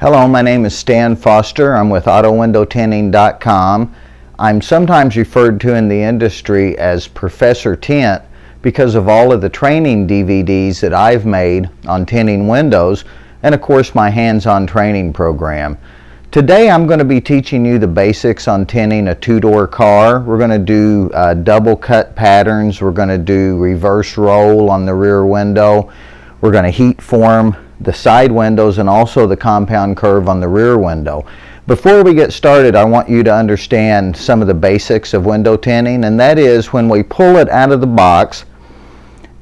Hello, my name is Stan Foster. I'm with AutoWindowTinting.com. I'm sometimes referred to in the industry as Professor Tint because of all of the training DVDs that I've made on tinting windows and of course my hands-on training program. Today I'm going to be teaching you the basics on tinting a two-door car. We're going to do uh, double cut patterns. We're going to do reverse roll on the rear window. We're going to heat form the side windows and also the compound curve on the rear window. Before we get started, I want you to understand some of the basics of window tinting, and that is when we pull it out of the box,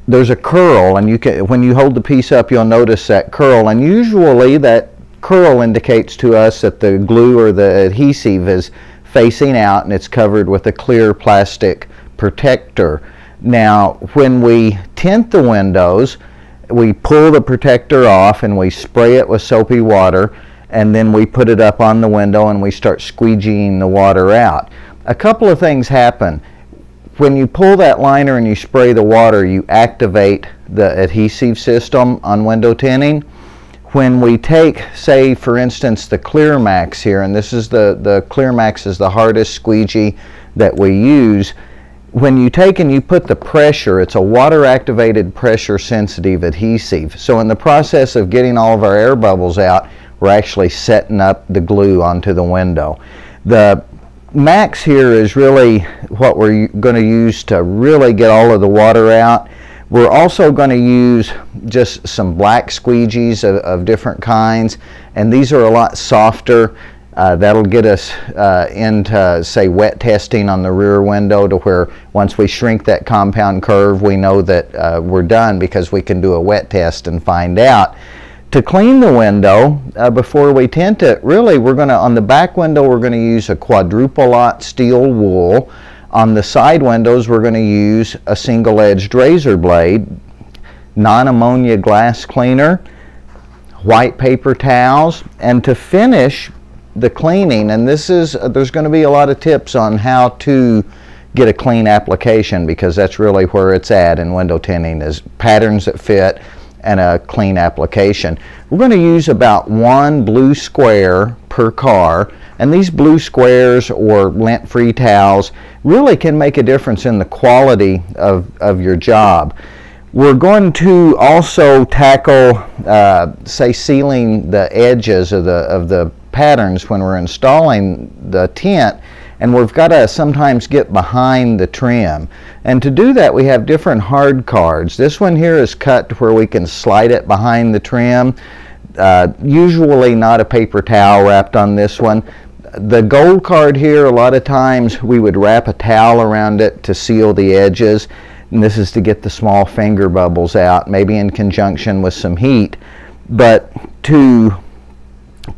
there's a curl, and you can, when you hold the piece up, you'll notice that curl, and usually that curl indicates to us that the glue or the adhesive is facing out and it's covered with a clear plastic protector. Now, when we tint the windows, we pull the protector off and we spray it with soapy water and then we put it up on the window and we start squeegeeing the water out. A couple of things happen. When you pull that liner and you spray the water, you activate the adhesive system on window tinting. When we take, say, for instance, the Clear Max here, and this is the, the Clear Max is the hardest squeegee that we use, when you take and you put the pressure, it's a water activated pressure sensitive adhesive. So in the process of getting all of our air bubbles out, we're actually setting up the glue onto the window. The max here is really what we're going to use to really get all of the water out. We're also going to use just some black squeegees of, of different kinds and these are a lot softer uh, that'll get us uh, into, say, wet testing on the rear window to where once we shrink that compound curve, we know that uh, we're done because we can do a wet test and find out. To clean the window uh, before we tint it, really we're going to, on the back window, we're going to use a quadruple aught steel wool. On the side windows, we're going to use a single-edged razor blade, non-ammonia glass cleaner, white paper towels, and to finish, the cleaning, and this is, uh, there's going to be a lot of tips on how to get a clean application because that's really where it's at in window tinting is patterns that fit and a clean application. We're going to use about one blue square per car and these blue squares or lint-free towels really can make a difference in the quality of, of your job. We're going to also tackle, uh, say, sealing the edges of the, of the patterns when we're installing the tint and we've got to sometimes get behind the trim. And to do that we have different hard cards. This one here is cut to where we can slide it behind the trim. Uh, usually not a paper towel wrapped on this one. The gold card here, a lot of times we would wrap a towel around it to seal the edges. And this is to get the small finger bubbles out, maybe in conjunction with some heat. But to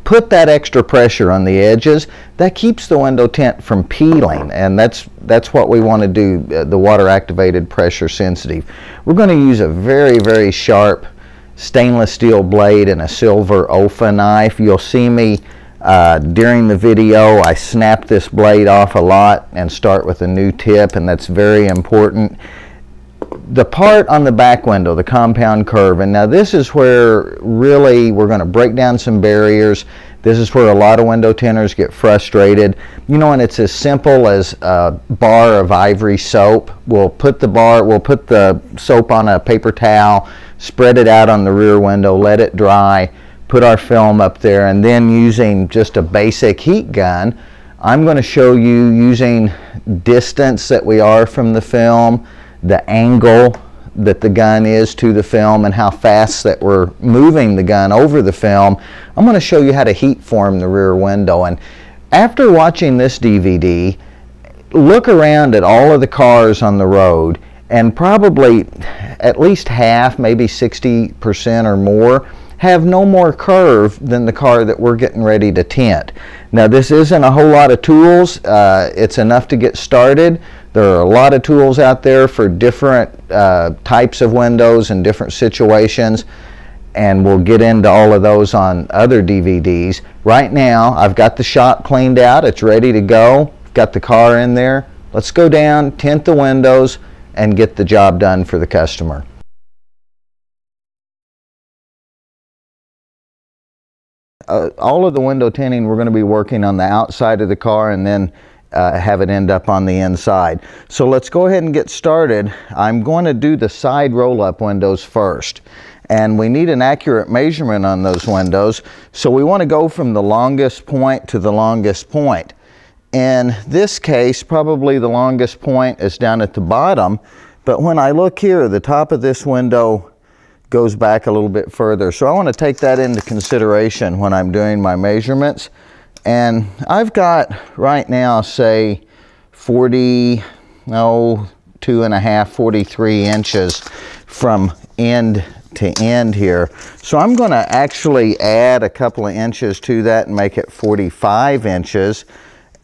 put that extra pressure on the edges, that keeps the window tint from peeling, and that's, that's what we want to do, uh, the water activated pressure sensitive. We're going to use a very, very sharp stainless steel blade and a silver OLFA knife. You'll see me uh, during the video, I snap this blade off a lot and start with a new tip, and that's very important the part on the back window, the compound curve, and now this is where really we're going to break down some barriers. This is where a lot of window tinters get frustrated. You know, and it's as simple as a bar of ivory soap. We'll put the bar, we'll put the soap on a paper towel, spread it out on the rear window, let it dry, put our film up there, and then using just a basic heat gun, I'm going to show you using distance that we are from the film, the angle that the gun is to the film and how fast that we're moving the gun over the film, I'm going to show you how to heat form the rear window. And after watching this DVD, look around at all of the cars on the road and probably at least half, maybe 60% or more, have no more curve than the car that we're getting ready to tint. Now this isn't a whole lot of tools. Uh, it's enough to get started. There are a lot of tools out there for different uh, types of windows and different situations and we'll get into all of those on other DVDs. Right now I've got the shop cleaned out. It's ready to go. Got the car in there. Let's go down, tint the windows and get the job done for the customer. Uh, all of the window tinting we're going to be working on the outside of the car and then uh, have it end up on the inside. So let's go ahead and get started. I'm going to do the side roll-up windows first. And we need an accurate measurement on those windows. So we want to go from the longest point to the longest point. In this case, probably the longest point is down at the bottom. But when I look here, the top of this window goes back a little bit further. So I want to take that into consideration when I'm doing my measurements. And I've got right now, say 40, no, two and a half, 43 inches from end to end here. So I'm going to actually add a couple of inches to that and make it 45 inches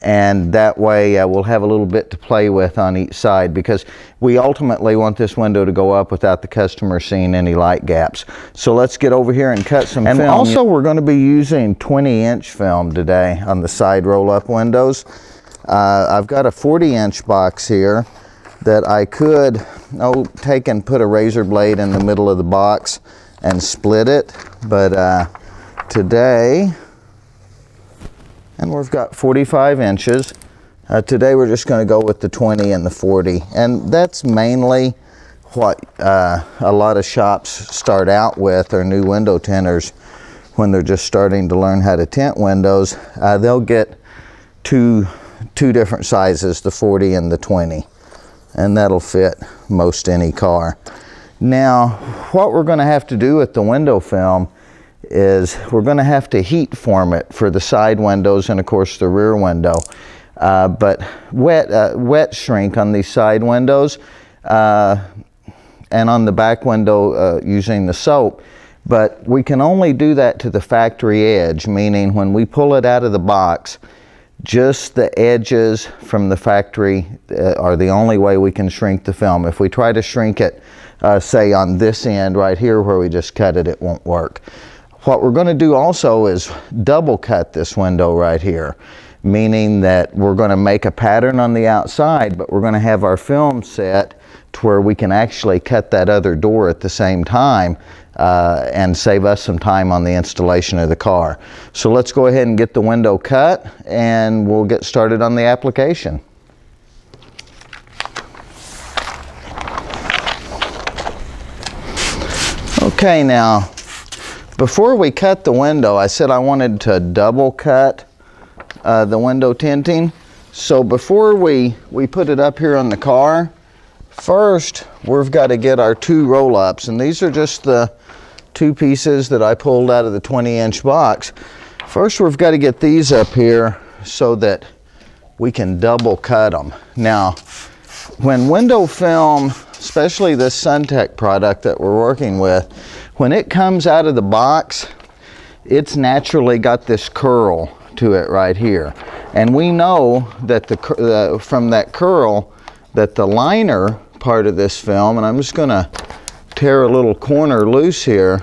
and that way uh, we'll have a little bit to play with on each side because we ultimately want this window to go up without the customer seeing any light gaps. So let's get over here and cut some and film. also we're going to be using 20 inch film today on the side roll up windows. Uh, I've got a 40 inch box here that I could oh, take and put a razor blade in the middle of the box and split it but uh, today and we've got 45 inches. Uh, today we're just going to go with the 20 and the 40 and that's mainly what uh, a lot of shops start out with or new window tinters when they're just starting to learn how to tint windows. Uh, they'll get two, two different sizes, the 40 and the 20 and that'll fit most any car. Now what we're going to have to do with the window film is we're going to have to heat form it for the side windows and of course the rear window. Uh, but wet, uh, wet shrink on these side windows uh, and on the back window uh, using the soap. But we can only do that to the factory edge, meaning when we pull it out of the box, just the edges from the factory uh, are the only way we can shrink the film. If we try to shrink it, uh, say on this end right here where we just cut it, it won't work. What we're going to do also is double cut this window right here, meaning that we're going to make a pattern on the outside, but we're going to have our film set to where we can actually cut that other door at the same time uh, and save us some time on the installation of the car. So let's go ahead and get the window cut and we'll get started on the application. Okay, now before we cut the window, I said I wanted to double cut uh, the window tinting. So before we, we put it up here on the car, first we've got to get our two roll-ups. And these are just the two pieces that I pulled out of the 20 inch box. First we've got to get these up here so that we can double cut them. Now, when window film, especially this SunTek product that we're working with, when it comes out of the box, it's naturally got this curl to it right here. And we know that the from that curl that the liner part of this film, and I'm just going to tear a little corner loose here,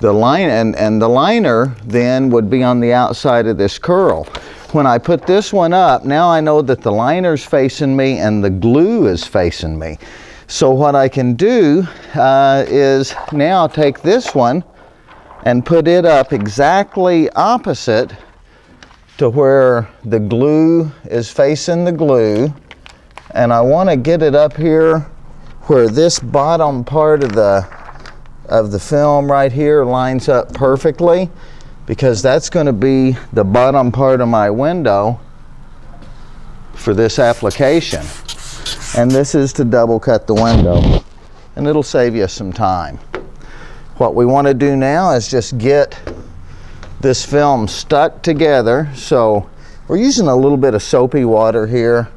the line and, and the liner then would be on the outside of this curl. When I put this one up, now I know that the liner's facing me and the glue is facing me. So what I can do uh, is now take this one and put it up exactly opposite to where the glue is facing the glue. And I want to get it up here where this bottom part of the of the film right here lines up perfectly because that's going to be the bottom part of my window for this application and this is to double cut the window and it'll save you some time. What we want to do now is just get this film stuck together. So we're using a little bit of soapy water here.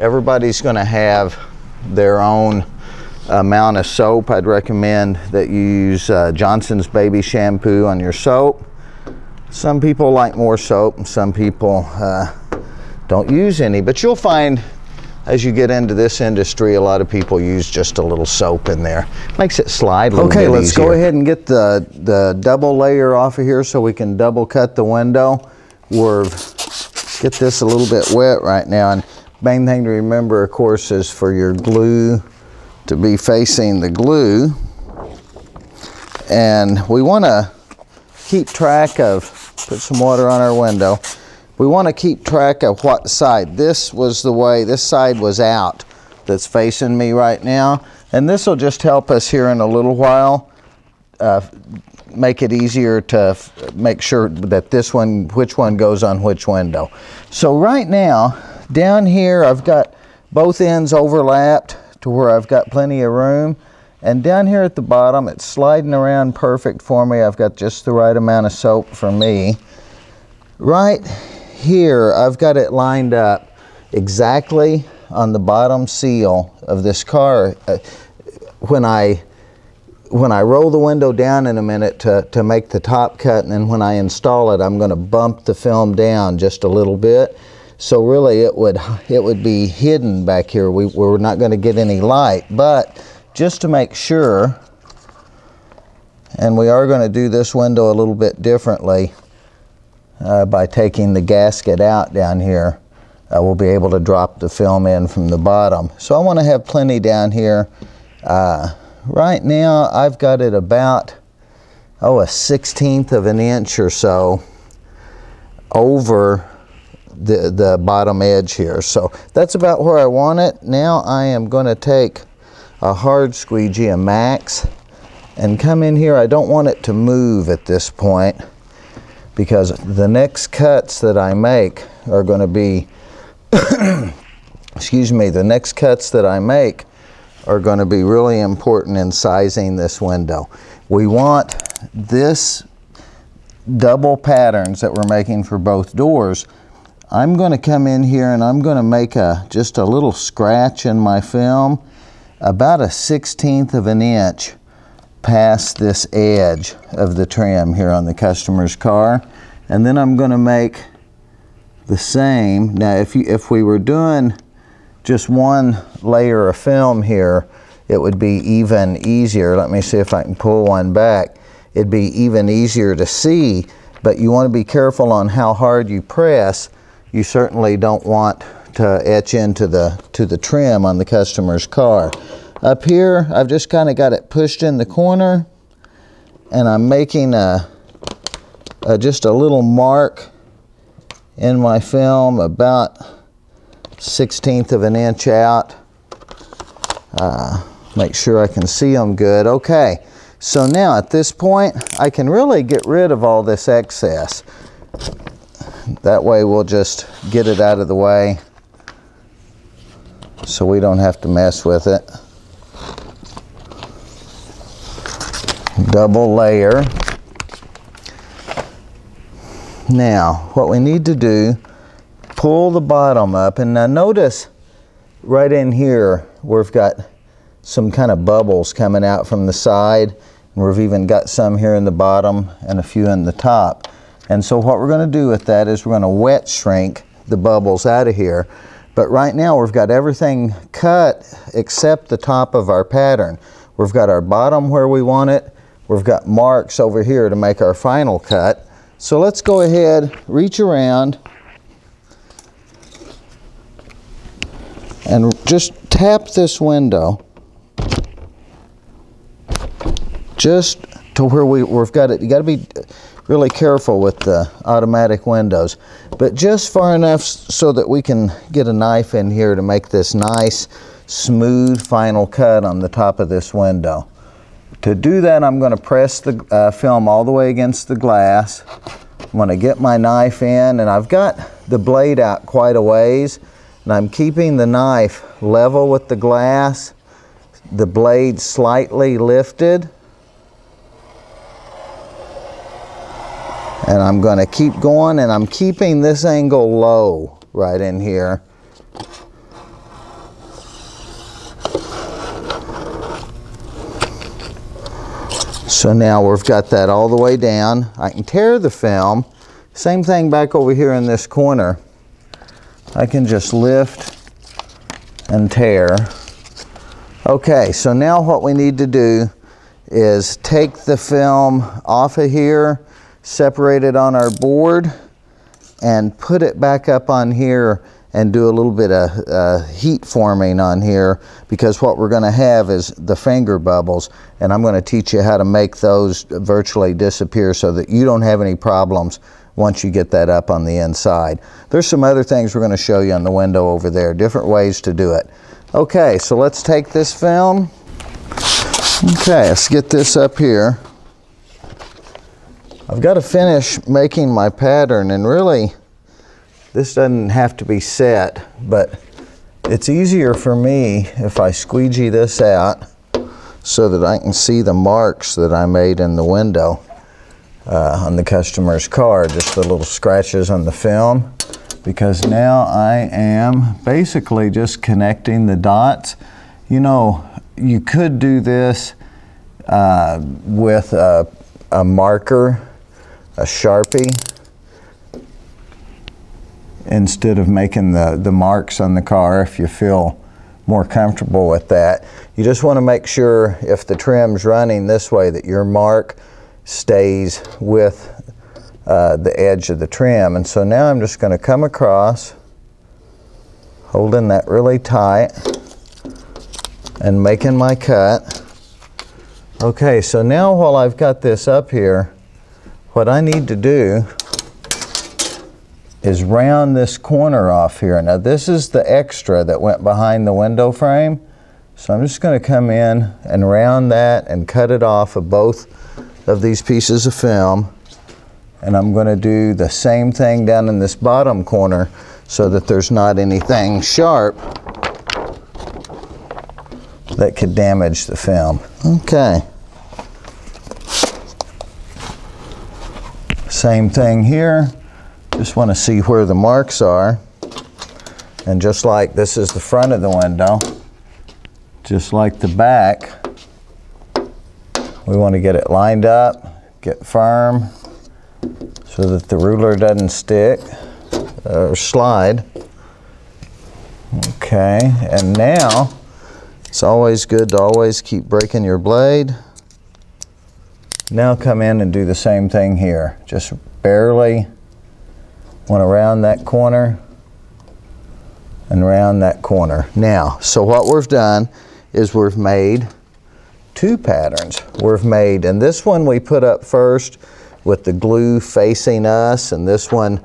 Everybody's going to have their own amount of soap. I'd recommend that you use uh, Johnson's baby shampoo on your soap. Some people like more soap and some people uh, don't use any, but you'll find as you get into this industry, a lot of people use just a little soap in there. Makes it slide a little okay, bit let's easier. go ahead and get the, the double layer off of here so we can double cut the window. We're, get this a little bit wet right now. And main thing to remember, of course, is for your glue to be facing the glue. And we want to keep track of put some water on our window. We want to keep track of what side. This was the way, this side was out that's facing me right now. And this will just help us here in a little while uh, make it easier to make sure that this one, which one goes on which window. So right now, down here I've got both ends overlapped to where I've got plenty of room. And down here at the bottom, it's sliding around perfect for me. I've got just the right amount of soap for me. Right here, I've got it lined up exactly on the bottom seal of this car. Uh, when I when I roll the window down in a minute to, to make the top cut and then when I install it I'm going to bump the film down just a little bit so really it would it would be hidden back here we, we're not going to get any light but just to make sure and we are going to do this window a little bit differently uh, by taking the gasket out down here uh, we'll be able to drop the film in from the bottom so I want to have plenty down here uh, right now I've got it about oh a sixteenth of an inch or so over the, the bottom edge here. So that's about where I want it. Now I am going to take a hard squeegee, a max, and come in here. I don't want it to move at this point because the next cuts that I make are going to be, excuse me, the next cuts that I make are going to be really important in sizing this window. We want this double patterns that we're making for both doors I'm going to come in here and I'm going to make a just a little scratch in my film about a 16th of an inch past this edge of the trim here on the customer's car and then I'm going to make the same. Now if you if we were doing just one layer of film here it would be even easier. Let me see if I can pull one back. It'd be even easier to see but you want to be careful on how hard you press. You certainly don't want to etch into the to the trim on the customer's car. Up here, I've just kind of got it pushed in the corner and I'm making a, a, just a little mark in my film about 16th of an inch out. Uh, make sure I can see them good. Okay, so now at this point, I can really get rid of all this excess. That way we'll just get it out of the way so we don't have to mess with it. Double layer. Now, what we need to do, pull the bottom up, and now notice right in here, we've got some kind of bubbles coming out from the side, and we've even got some here in the bottom and a few in the top. And so what we're going to do with that is we're going to wet shrink the bubbles out of here. But right now we've got everything cut except the top of our pattern. We've got our bottom where we want it. We've got marks over here to make our final cut. So let's go ahead, reach around, and just tap this window just to where we, we've got it. You got to be really careful with the automatic windows, but just far enough so that we can get a knife in here to make this nice, smooth final cut on the top of this window. To do that, I'm going to press the uh, film all the way against the glass. I'm going to get my knife in, and I've got the blade out quite a ways, and I'm keeping the knife level with the glass, the blade slightly lifted, and I'm going to keep going and I'm keeping this angle low right in here. So now we've got that all the way down. I can tear the film. Same thing back over here in this corner. I can just lift and tear. Okay, so now what we need to do is take the film off of here separate it on our board and put it back up on here and do a little bit of uh, heat forming on here because what we're going to have is the finger bubbles and I'm going to teach you how to make those virtually disappear so that you don't have any problems once you get that up on the inside. There's some other things we're going to show you on the window over there, different ways to do it. Okay, so let's take this film. Okay, let's get this up here. I've got to finish making my pattern and really this doesn't have to be set, but it's easier for me if I squeegee this out so that I can see the marks that I made in the window uh, on the customer's car, just the little scratches on the film, because now I am basically just connecting the dots. You know, you could do this uh, with a, a marker, a Sharpie, instead of making the, the marks on the car if you feel more comfortable with that. You just want to make sure if the trim's running this way that your mark stays with uh, the edge of the trim. And so now I'm just going to come across, holding that really tight and making my cut. Okay, so now while I've got this up here, what I need to do is round this corner off here. Now this is the extra that went behind the window frame. So I'm just going to come in and round that and cut it off of both of these pieces of film. And I'm going to do the same thing down in this bottom corner so that there's not anything sharp that could damage the film. Okay. Same thing here. Just want to see where the marks are. And just like this is the front of the window, just like the back, we want to get it lined up, get firm, so that the ruler doesn't stick or slide. Okay, and now it's always good to always keep breaking your blade. Now come in and do the same thing here. Just barely went around that corner and around that corner. Now, so what we've done is we've made two patterns. We've made, and this one we put up first with the glue facing us, and this one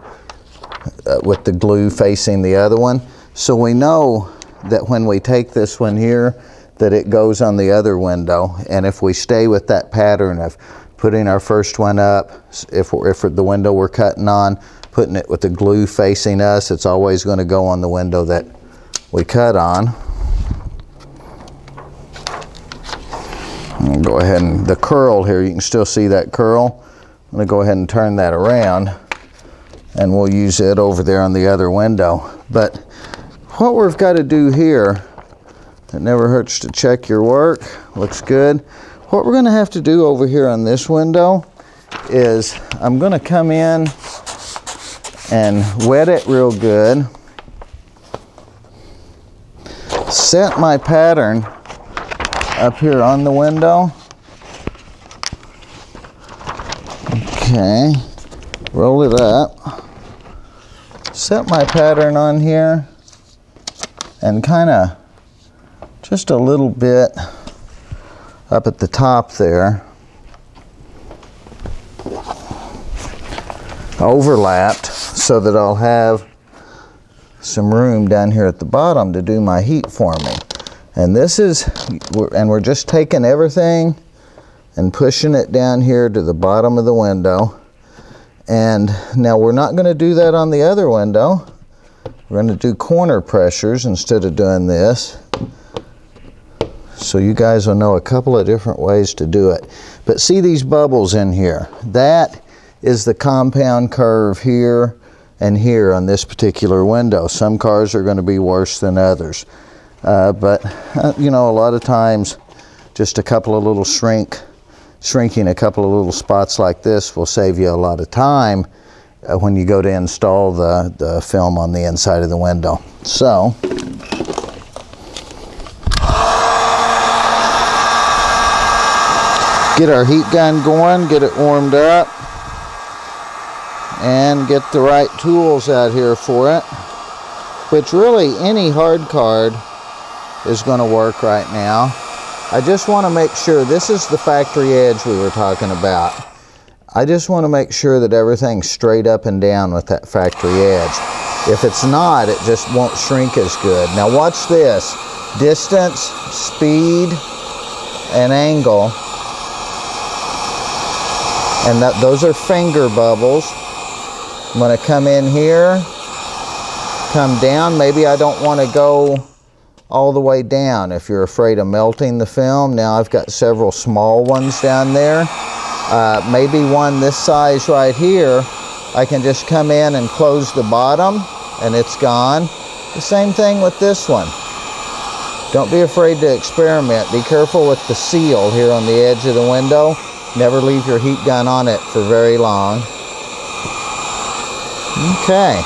uh, with the glue facing the other one. So we know that when we take this one here, that it goes on the other window. And if we stay with that pattern of putting our first one up, if, if the window we're cutting on, putting it with the glue facing us. It's always going to go on the window that we cut on. go ahead and the curl here, you can still see that curl. I'm going to go ahead and turn that around and we'll use it over there on the other window. But what we've got to do here, it never hurts to check your work, looks good. What we're going to have to do over here on this window is I'm going to come in and wet it real good. Set my pattern up here on the window. Okay, roll it up. Set my pattern on here and kind of just a little bit up at the top there. Overlapped so that I'll have some room down here at the bottom to do my heat forming. And this is, and we're just taking everything and pushing it down here to the bottom of the window. And now we're not going to do that on the other window. We're going to do corner pressures instead of doing this. So you guys will know a couple of different ways to do it. But see these bubbles in here? That is the compound curve here and here on this particular window. Some cars are going to be worse than others. Uh, but, uh, you know, a lot of times just a couple of little shrink, shrinking a couple of little spots like this will save you a lot of time uh, when you go to install the, the film on the inside of the window. So, get our heat gun going, get it warmed up and get the right tools out here for it. which really any hard card is going to work right now. I just want to make sure, this is the factory edge we were talking about. I just want to make sure that everything's straight up and down with that factory edge. If it's not, it just won't shrink as good. Now watch this. Distance, speed, and angle. And that, those are finger bubbles. I'm going to come in here, come down. Maybe I don't want to go all the way down if you're afraid of melting the film. Now I've got several small ones down there. Uh, maybe one this size right here, I can just come in and close the bottom and it's gone. The same thing with this one. Don't be afraid to experiment. Be careful with the seal here on the edge of the window. Never leave your heat gun on it for very long. Okay.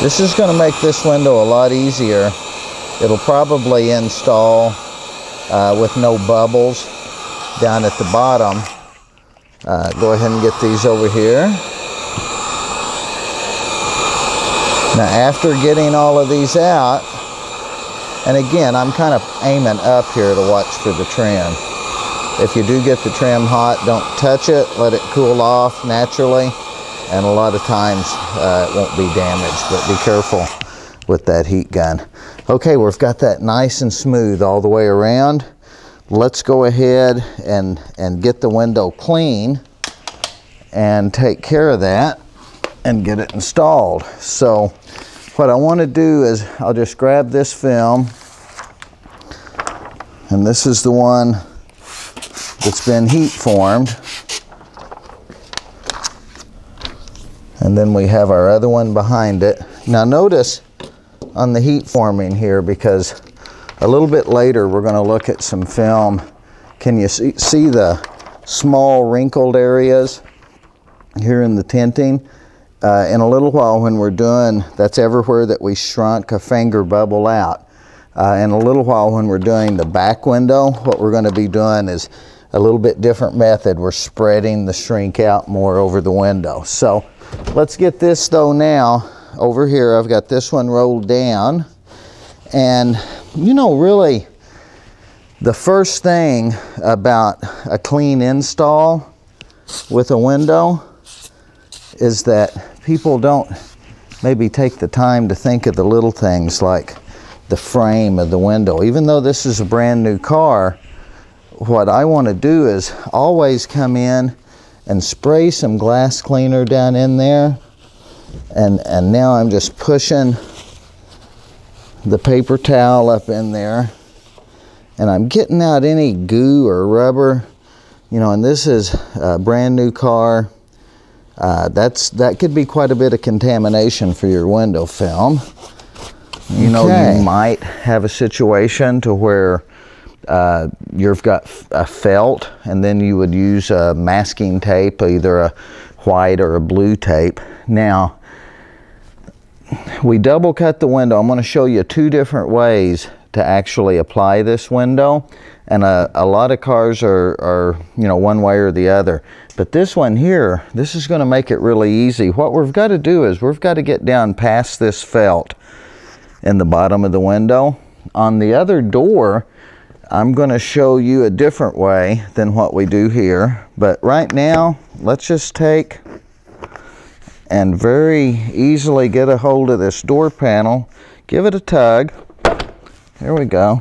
This is going to make this window a lot easier It'll probably install uh, with no bubbles down at the bottom. Uh, go ahead and get these over here. Now after getting all of these out, and again, I'm kind of aiming up here to watch for the trim. If you do get the trim hot, don't touch it. Let it cool off naturally. And a lot of times uh, it won't be damaged, but be careful with that heat gun. Okay, we've got that nice and smooth all the way around. Let's go ahead and, and get the window clean and take care of that and get it installed. So what I want to do is I'll just grab this film and this is the one that's been heat formed. And then we have our other one behind it. Now notice on the heat forming here because a little bit later we're going to look at some film. Can you see, see the small wrinkled areas here in the tinting? Uh, in a little while when we're doing, that's everywhere that we shrunk a finger bubble out. Uh, in a little while when we're doing the back window, what we're going to be doing is a little bit different method. We're spreading the shrink out more over the window. So let's get this though now over here, I've got this one rolled down. And, you know, really, the first thing about a clean install with a window is that people don't maybe take the time to think of the little things like the frame of the window. Even though this is a brand new car, what I want to do is always come in and spray some glass cleaner down in there. And and now I'm just pushing the paper towel up in there. And I'm getting out any goo or rubber. You know and this is a brand new car. Uh, that's that could be quite a bit of contamination for your window film. You know you might have a situation to where uh, you've got a felt and then you would use a masking tape either a white or a blue tape now we double cut the window. I'm going to show you two different ways to actually apply this window. And a, a lot of cars are, are, you know, one way or the other. But this one here, this is going to make it really easy. What we've got to do is we've got to get down past this felt in the bottom of the window. On the other door, I'm going to show you a different way than what we do here. But right now, let's just take and very easily get a hold of this door panel. Give it a tug. There we go.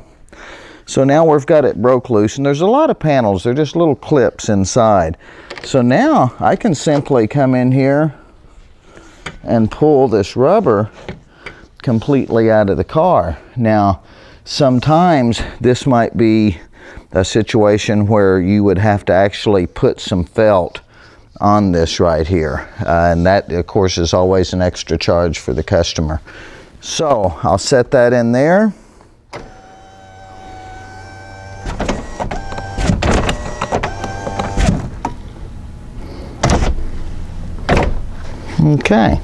So now we've got it broke loose and there's a lot of panels. They're just little clips inside. So now I can simply come in here and pull this rubber completely out of the car. Now, sometimes this might be a situation where you would have to actually put some felt on this right here. Uh, and that, of course, is always an extra charge for the customer. So I'll set that in there. Okay.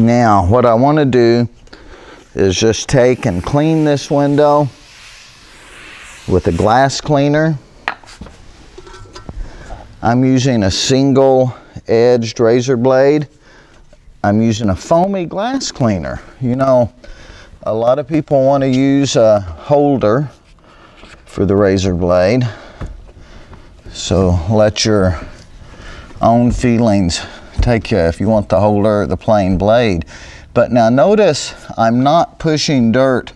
Now, what I want to do is just take and clean this window with a glass cleaner. I'm using a single edged razor blade. I'm using a foamy glass cleaner. You know, a lot of people want to use a holder for the razor blade. So let your own feelings take you if you want the holder the plain blade. But now notice I'm not pushing dirt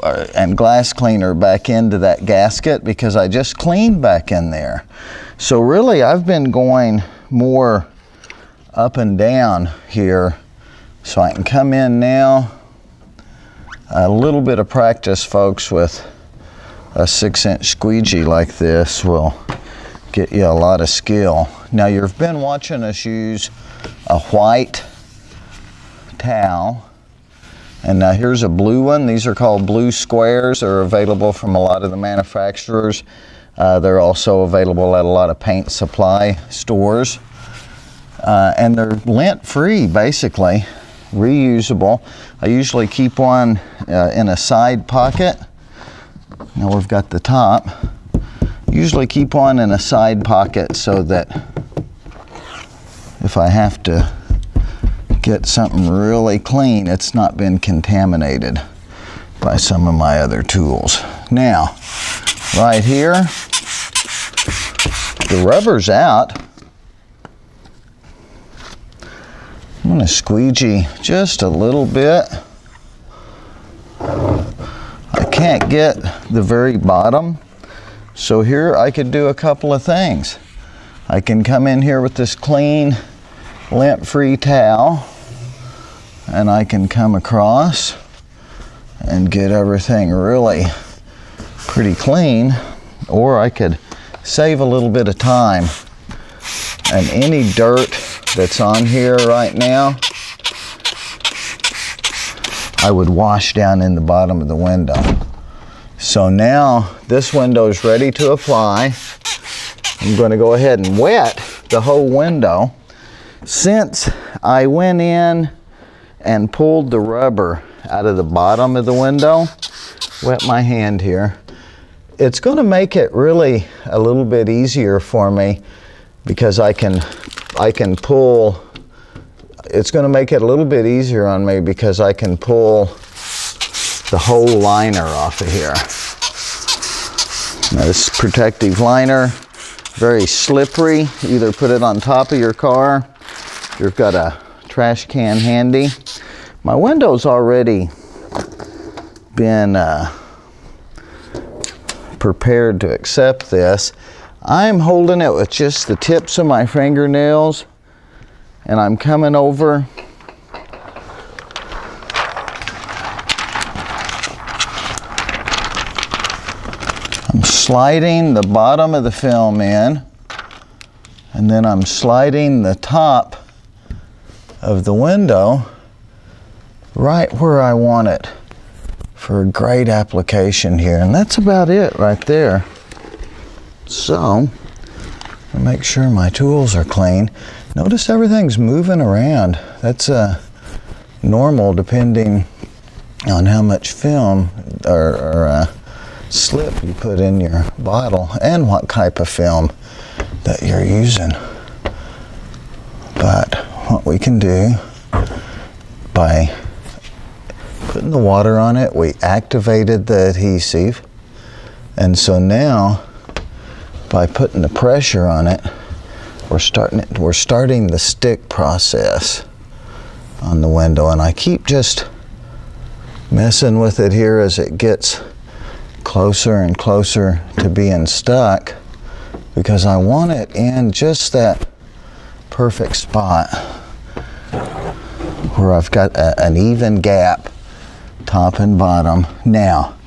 uh, and glass cleaner back into that gasket because I just cleaned back in there. So really I've been going more up and down here so I can come in now. A little bit of practice folks with a six inch squeegee like this will get you a lot of skill. Now you've been watching us use a white towel and now here's a blue one. These are called blue squares. They're available from a lot of the manufacturers. Uh, they're also available at a lot of paint supply stores. Uh, and they're lint free basically, reusable. I usually keep one uh, in a side pocket. Now we've got the top. Usually keep one in a side pocket so that if I have to get something really clean, it's not been contaminated by some of my other tools. Now, right here, the rubber's out. I'm to squeegee just a little bit. I can't get the very bottom, so here I could do a couple of things. I can come in here with this clean lint-free towel and I can come across and get everything really pretty clean or I could save a little bit of time and any dirt that's on here right now I would wash down in the bottom of the window. So now this window is ready to apply. I'm going to go ahead and wet the whole window. Since I went in and pulled the rubber out of the bottom of the window, wet my hand here, it's going to make it really a little bit easier for me because I can I can pull it's going to make it a little bit easier on me because I can pull the whole liner off of here. Now this protective liner, very slippery. Either put it on top of your car, you've got a trash can handy. My window's already been uh, prepared to accept this. I'm holding it with just the tips of my fingernails and I'm coming over I'm sliding the bottom of the film in and then I'm sliding the top of the window right where I want it for a great application here. And that's about it right there. So make sure my tools are clean. Notice everything's moving around. That's uh, normal depending on how much film or, or uh, slip you put in your bottle and what type of film that you're using. But what we can do by putting the water on it, we activated the adhesive. And so now by putting the pressure on it, we're starting it, we're starting the stick process on the window and I keep just messing with it here as it gets closer and closer to being stuck because I want it in just that perfect spot where I've got a, an even gap top and bottom. Now,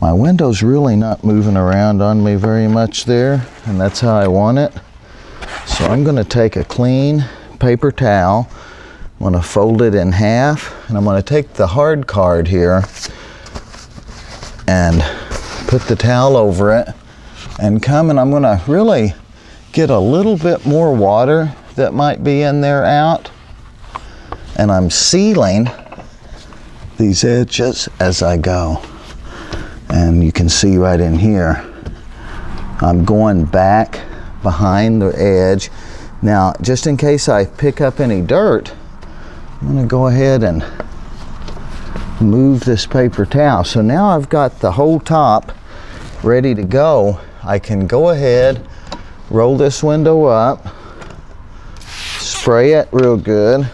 my window's really not moving around on me very much there and that's how I want it. So I'm going to take a clean paper towel, I'm to fold it in half and I'm going to take the hard card here and put the towel over it and come and I'm going to really get a little bit more water that might be in there out and I'm sealing these edges as I go. And you can see right in here, I'm going back behind the edge. Now, just in case I pick up any dirt, I'm gonna go ahead and move this paper towel. So now I've got the whole top ready to go. I can go ahead, roll this window up, spray it real good,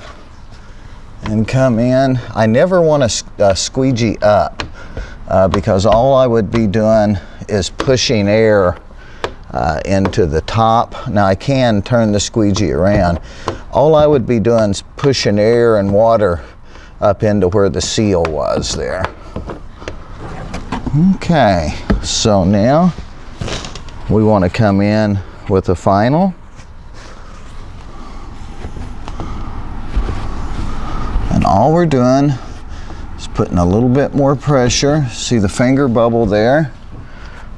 and come in. I never want to squeegee up uh, because all I would be doing is pushing air uh, into the top. Now I can turn the squeegee around. All I would be doing is pushing air and water up into where the seal was there. Okay, so now we want to come in with a final. And all we're doing is putting a little bit more pressure. See the finger bubble there?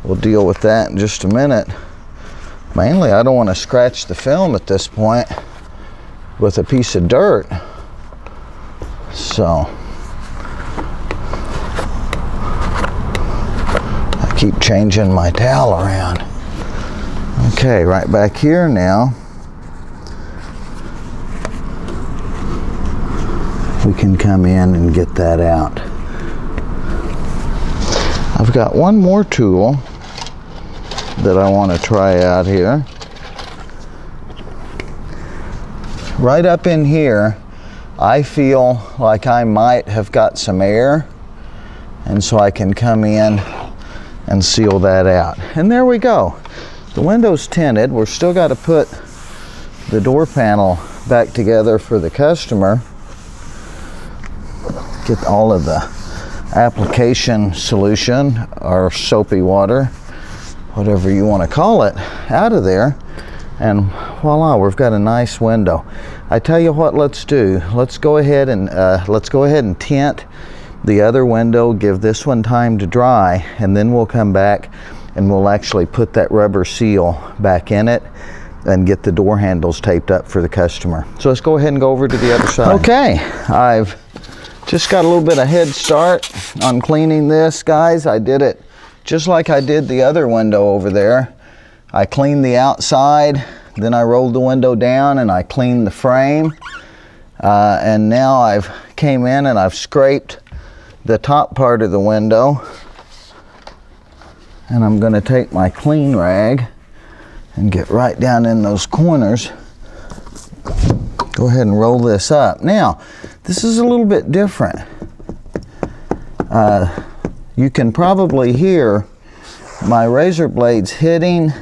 We'll deal with that in just a minute. Mainly, I don't want to scratch the film at this point with a piece of dirt. So, keep changing my towel around. Okay, right back here now. We can come in and get that out. I've got one more tool that I want to try out here. Right up in here, I feel like I might have got some air and so I can come in and seal that out. And there we go. The window's tinted. We're still got to put the door panel back together for the customer. Get all of the application solution or soapy water, whatever you want to call it, out of there. And voila, we've got a nice window. I tell you what, let's do. Let's go ahead and uh, let's go ahead and tint the other window, give this one time to dry, and then we'll come back and we'll actually put that rubber seal back in it and get the door handles taped up for the customer. So let's go ahead and go over to the other side. Okay, I've just got a little bit of head start on cleaning this, guys. I did it just like I did the other window over there. I cleaned the outside, then I rolled the window down and I cleaned the frame. Uh, and now I've came in and I've scraped the top part of the window. And I'm going to take my clean rag and get right down in those corners. Go ahead and roll this up. Now, this is a little bit different. Uh, you can probably hear my razor blades hitting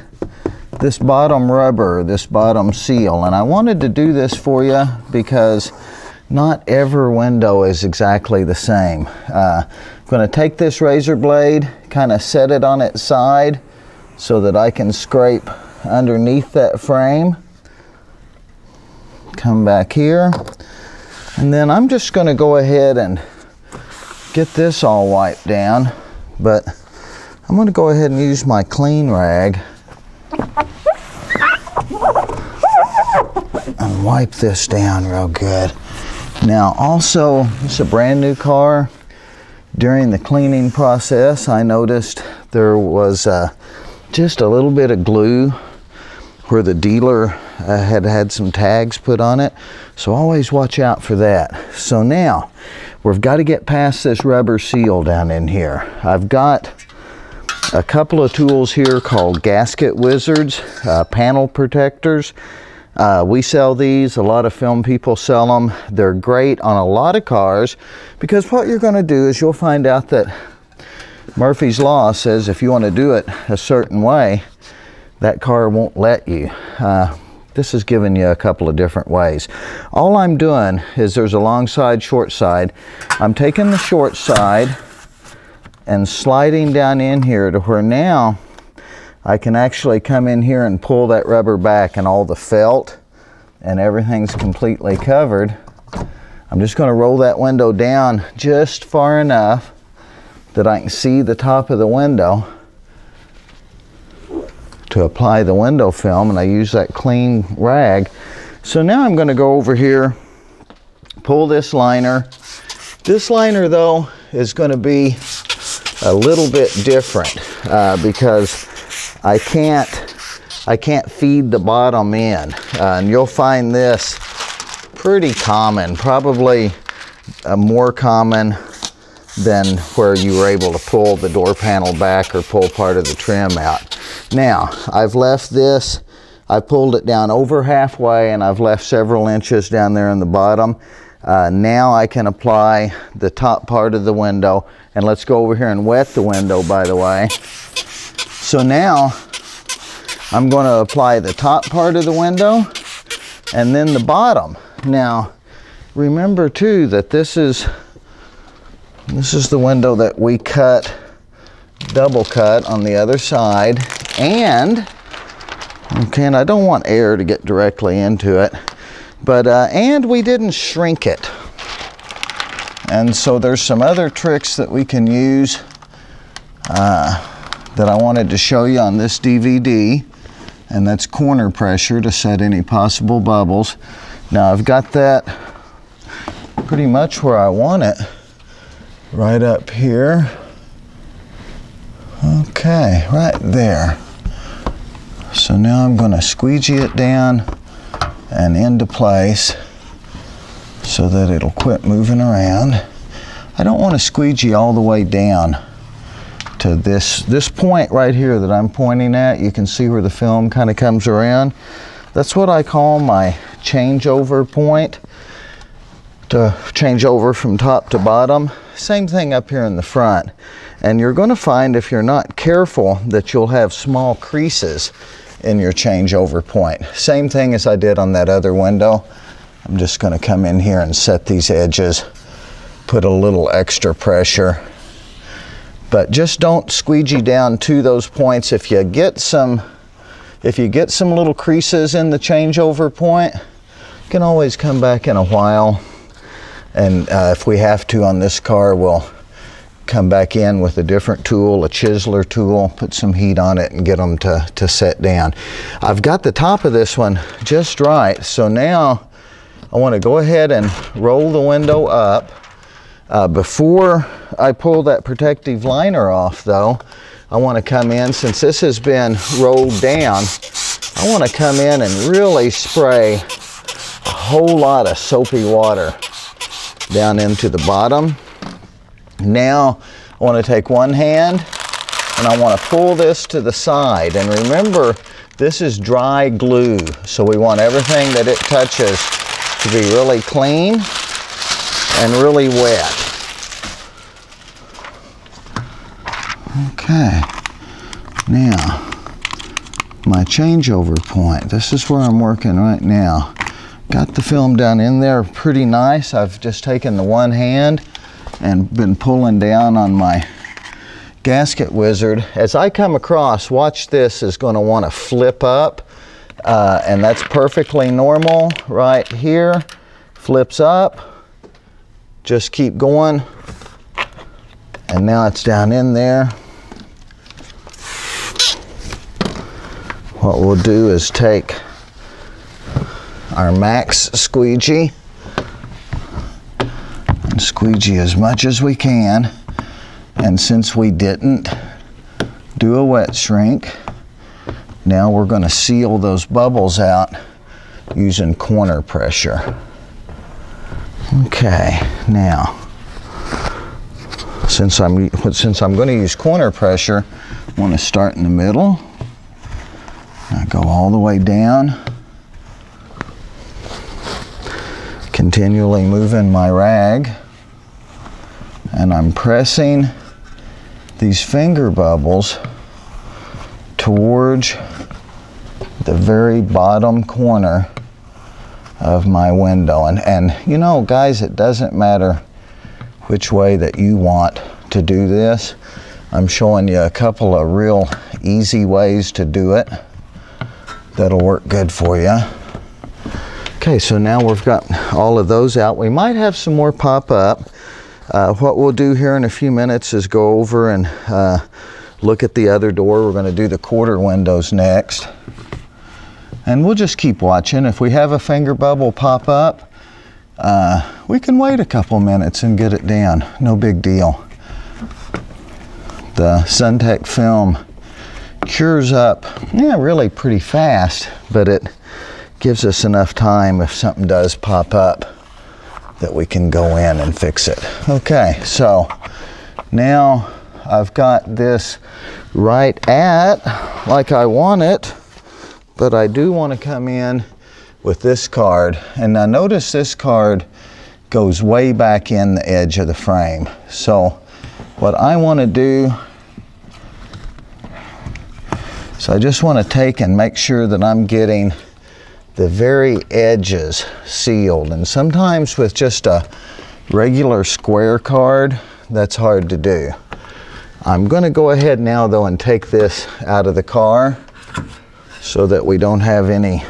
this bottom rubber, this bottom seal. And I wanted to do this for you because not every window is exactly the same. Uh, I'm going to take this razor blade, kind of set it on its side so that I can scrape underneath that frame. Come back here. And then I'm just going to go ahead and get this all wiped down. But I'm going to go ahead and use my clean rag and wipe this down real good. Now also, it's a brand new car. During the cleaning process, I noticed there was uh, just a little bit of glue where the dealer uh, had had some tags put on it. So always watch out for that. So now, we've got to get past this rubber seal down in here. I've got a couple of tools here called gasket wizards, uh, panel protectors. Uh, we sell these, a lot of film people sell them. They're great on a lot of cars because what you're going to do is you'll find out that Murphy's Law says if you want to do it a certain way, that car won't let you. Uh, this is giving you a couple of different ways. All I'm doing is there's a long side, short side. I'm taking the short side and sliding down in here to where now I can actually come in here and pull that rubber back and all the felt and everything's completely covered. I'm just going to roll that window down just far enough that I can see the top of the window to apply the window film and I use that clean rag. So now I'm going to go over here pull this liner. This liner though is going to be a little bit different uh, because I can't I can't feed the bottom in uh, and you'll find this pretty common probably uh, more common than where you were able to pull the door panel back or pull part of the trim out. Now I've left this I pulled it down over halfway and I've left several inches down there in the bottom. Uh, now I can apply the top part of the window and let's go over here and wet the window by the way. So now I'm going to apply the top part of the window and then the bottom. Now remember too that this is this is the window that we cut double cut on the other side and Okay, and I don't want air to get directly into it. But, uh, and we didn't shrink it. And so there's some other tricks that we can use uh, that I wanted to show you on this DVD. And that's corner pressure to set any possible bubbles. Now I've got that pretty much where I want it. Right up here. Okay, right there. So now I'm going to squeegee it down and into place so that it'll quit moving around. I don't want to squeegee all the way down to this, this point right here that I'm pointing at. You can see where the film kind of comes around. That's what I call my changeover point to change over from top to bottom. Same thing up here in the front. And you're going to find if you're not careful that you'll have small creases in your changeover point. Same thing as I did on that other window. I'm just going to come in here and set these edges, put a little extra pressure. But just don't squeegee down to those points. If you get some, if you get some little creases in the changeover point, you can always come back in a while. And uh, if we have to on this car, we'll come back in with a different tool, a chiseler tool, put some heat on it and get them to, to set down. I've got the top of this one just right, so now I want to go ahead and roll the window up. Uh, before I pull that protective liner off though, I want to come in, since this has been rolled down, I want to come in and really spray a whole lot of soapy water down into the bottom now I want to take one hand and I want to pull this to the side. And remember, this is dry glue, so we want everything that it touches to be really clean and really wet. Okay, now my changeover point. This is where I'm working right now. Got the film down in there pretty nice. I've just taken the one hand and been pulling down on my gasket wizard. As I come across, watch this is going to want to flip up uh, and that's perfectly normal right here. Flips up. Just keep going. And now it's down in there. What we'll do is take our max squeegee and squeegee as much as we can. And since we didn't do a wet shrink, now we're going to seal those bubbles out using corner pressure. Okay, now since I'm since I'm going to use corner pressure, I want to start in the middle. I go all the way down. Continually moving my rag and I'm pressing these finger bubbles towards the very bottom corner of my window. And, and you know, guys, it doesn't matter which way that you want to do this. I'm showing you a couple of real easy ways to do it that'll work good for you. Okay, so now we've got all of those out. We might have some more pop up. Uh, what we'll do here in a few minutes is go over and uh, look at the other door. We're going to do the quarter windows next. And we'll just keep watching. If we have a finger bubble pop up, uh, we can wait a couple minutes and get it down. No big deal. The SunTek film cures up, yeah, really pretty fast, but it gives us enough time if something does pop up that we can go in and fix it. Okay, so now I've got this right at like I want it, but I do want to come in with this card. And now notice this card goes way back in the edge of the frame. So what I want to do so I just want to take and make sure that I'm getting the very edges sealed. And sometimes with just a regular square card, that's hard to do. I'm going to go ahead now though and take this out of the car so that we don't have any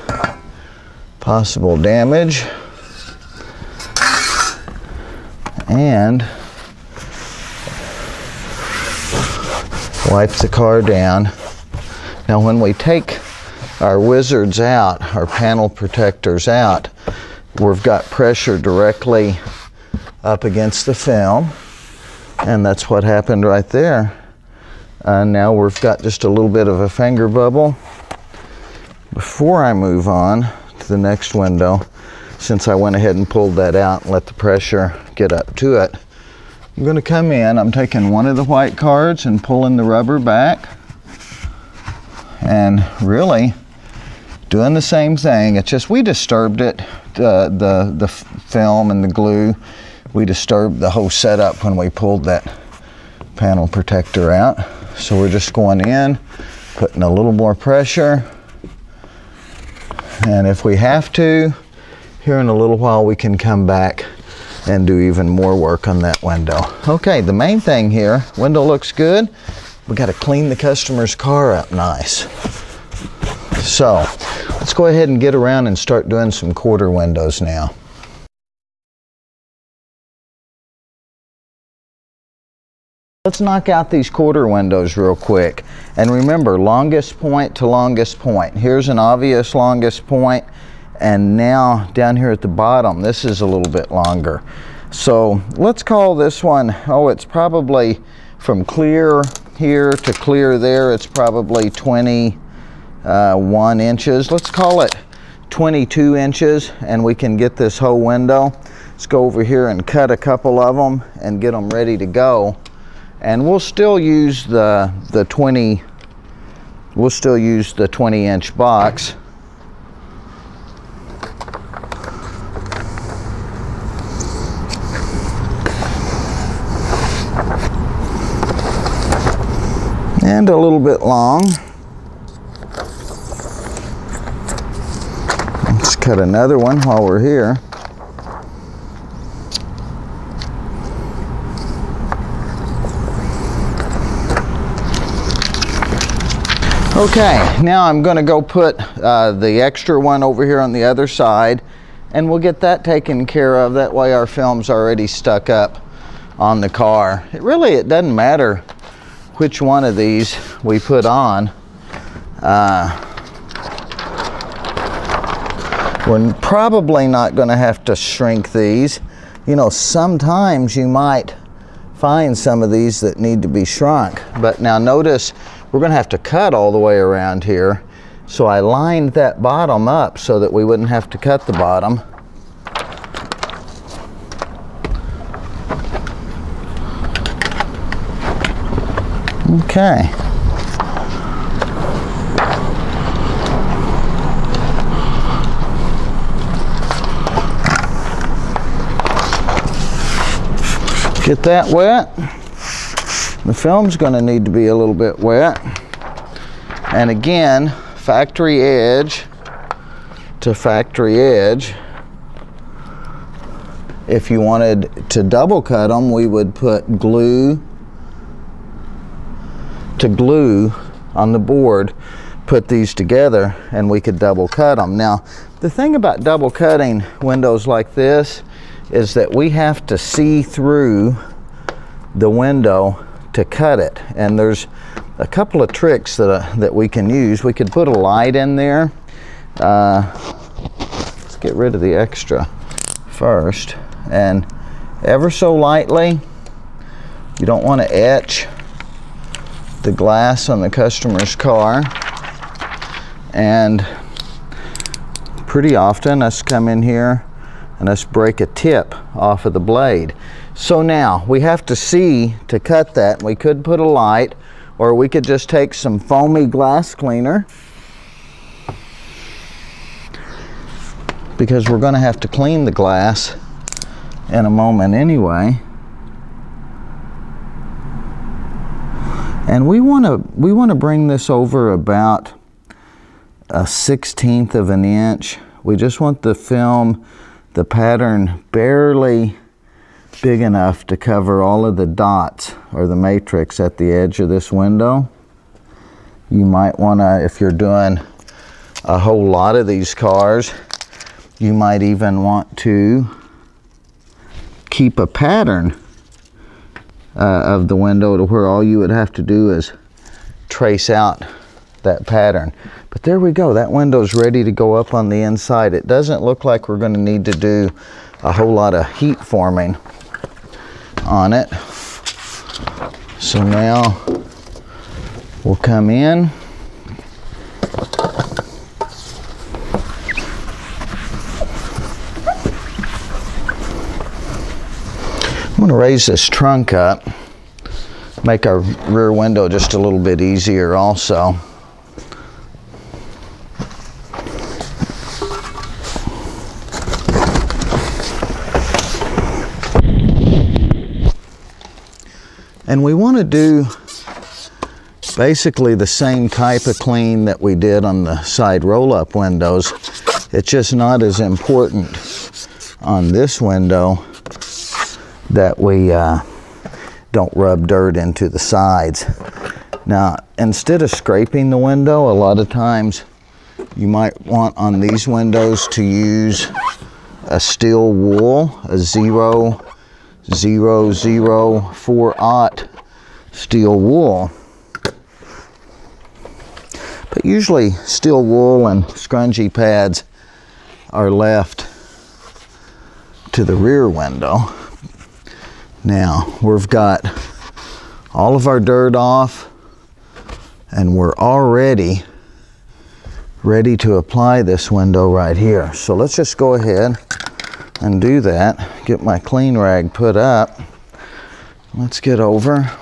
possible damage. And wipe the car down. Now when we take our wizards out, our panel protectors out, we've got pressure directly up against the film and that's what happened right there. Uh, now we've got just a little bit of a finger bubble. Before I move on to the next window, since I went ahead and pulled that out and let the pressure get up to it, I'm going to come in. I'm taking one of the white cards and pulling the rubber back. And really doing the same thing. It's just we disturbed it, the, the, the film and the glue we disturbed the whole setup when we pulled that panel protector out. So we're just going in, putting a little more pressure. And if we have to, here in a little while we can come back and do even more work on that window. Okay, the main thing here, window looks good. We got to clean the customer's car up nice. So let's go ahead and get around and start doing some quarter windows now. Let's knock out these quarter windows real quick. And remember, longest point to longest point. Here's an obvious longest point, and now down here at the bottom, this is a little bit longer. So let's call this one, oh, it's probably from clear here to clear there, it's probably 21 uh, inches. Let's call it 22 inches, and we can get this whole window. Let's go over here and cut a couple of them and get them ready to go and we'll still use the the 20 we'll still use the 20 inch box. And a little bit long. Let's cut another one while we're here Okay, now I'm going to go put uh, the extra one over here on the other side and we'll get that taken care of. That way our film's already stuck up on the car. It really, it doesn't matter which one of these we put on. Uh, we're probably not going to have to shrink these. You know, sometimes you might find some of these that need to be shrunk. But now notice we're going to have to cut all the way around here. So I lined that bottom up so that we wouldn't have to cut the bottom. Okay. Get that wet. The film's going to need to be a little bit wet. And again, factory edge to factory edge. If you wanted to double cut them, we would put glue to glue on the board, put these together, and we could double cut them. Now, the thing about double cutting windows like this is that we have to see through the window to cut it. And there's a couple of tricks that, uh, that we can use. We could put a light in there. Uh, let's get rid of the extra first. and ever so lightly. You don't want to etch the glass on the customer's car. And pretty often us come in here and us break a tip off of the blade. So now we have to see to cut that. We could put a light or we could just take some foamy glass cleaner because we're going to have to clean the glass in a moment anyway. And we want to we want to bring this over about a sixteenth of an inch. We just want the film, the pattern barely big enough to cover all of the dots or the matrix at the edge of this window. You might want to, if you're doing a whole lot of these cars, you might even want to keep a pattern uh, of the window to where all you would have to do is trace out that pattern. But there we go, that window's ready to go up on the inside. It doesn't look like we're gonna need to do a whole lot of heat forming on it. So now we'll come in. I'm going to raise this trunk up, make our rear window just a little bit easier also. And we want to do basically the same type of clean that we did on the side roll-up windows. It's just not as important on this window that we uh, don't rub dirt into the sides. Now, instead of scraping the window, a lot of times you might want on these windows to use a steel wool, a zero, zero, zero, four aught steel wool. But usually steel wool and scrunchie pads are left to the rear window. Now, we've got all of our dirt off and we're already ready to apply this window right here. So let's just go ahead and do that. Get my clean rag put up. Let's get over.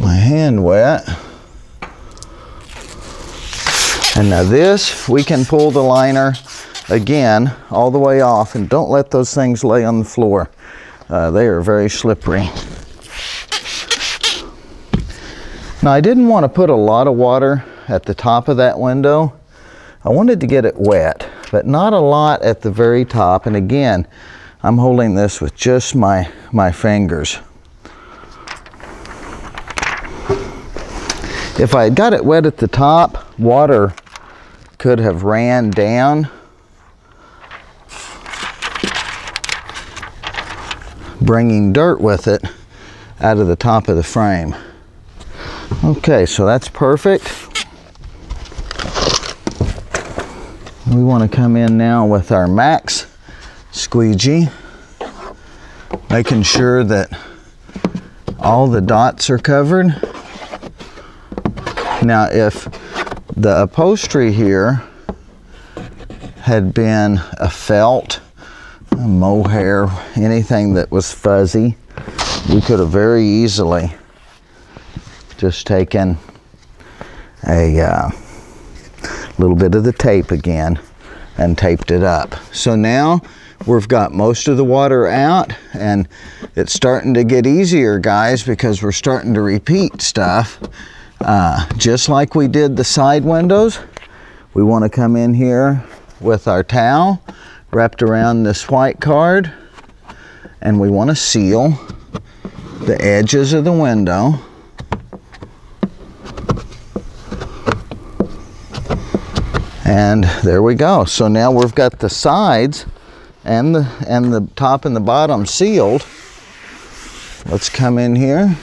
my hand wet. And now this, we can pull the liner again all the way off and don't let those things lay on the floor. Uh, they are very slippery. Now I didn't want to put a lot of water at the top of that window. I wanted to get it wet, but not a lot at the very top. And again, I'm holding this with just my, my fingers. If I had got it wet at the top, water could have ran down bringing dirt with it out of the top of the frame. Okay, so that's perfect. We want to come in now with our max squeegee, making sure that all the dots are covered. Now, if the upholstery here had been a felt mohair, anything that was fuzzy, we could have very easily just taken a uh, little bit of the tape again and taped it up. So now we've got most of the water out and it's starting to get easier guys because we're starting to repeat stuff uh, just like we did the side windows we want to come in here with our towel wrapped around this white card and we want to seal the edges of the window and there we go so now we've got the sides and the and the top and the bottom sealed let's come in here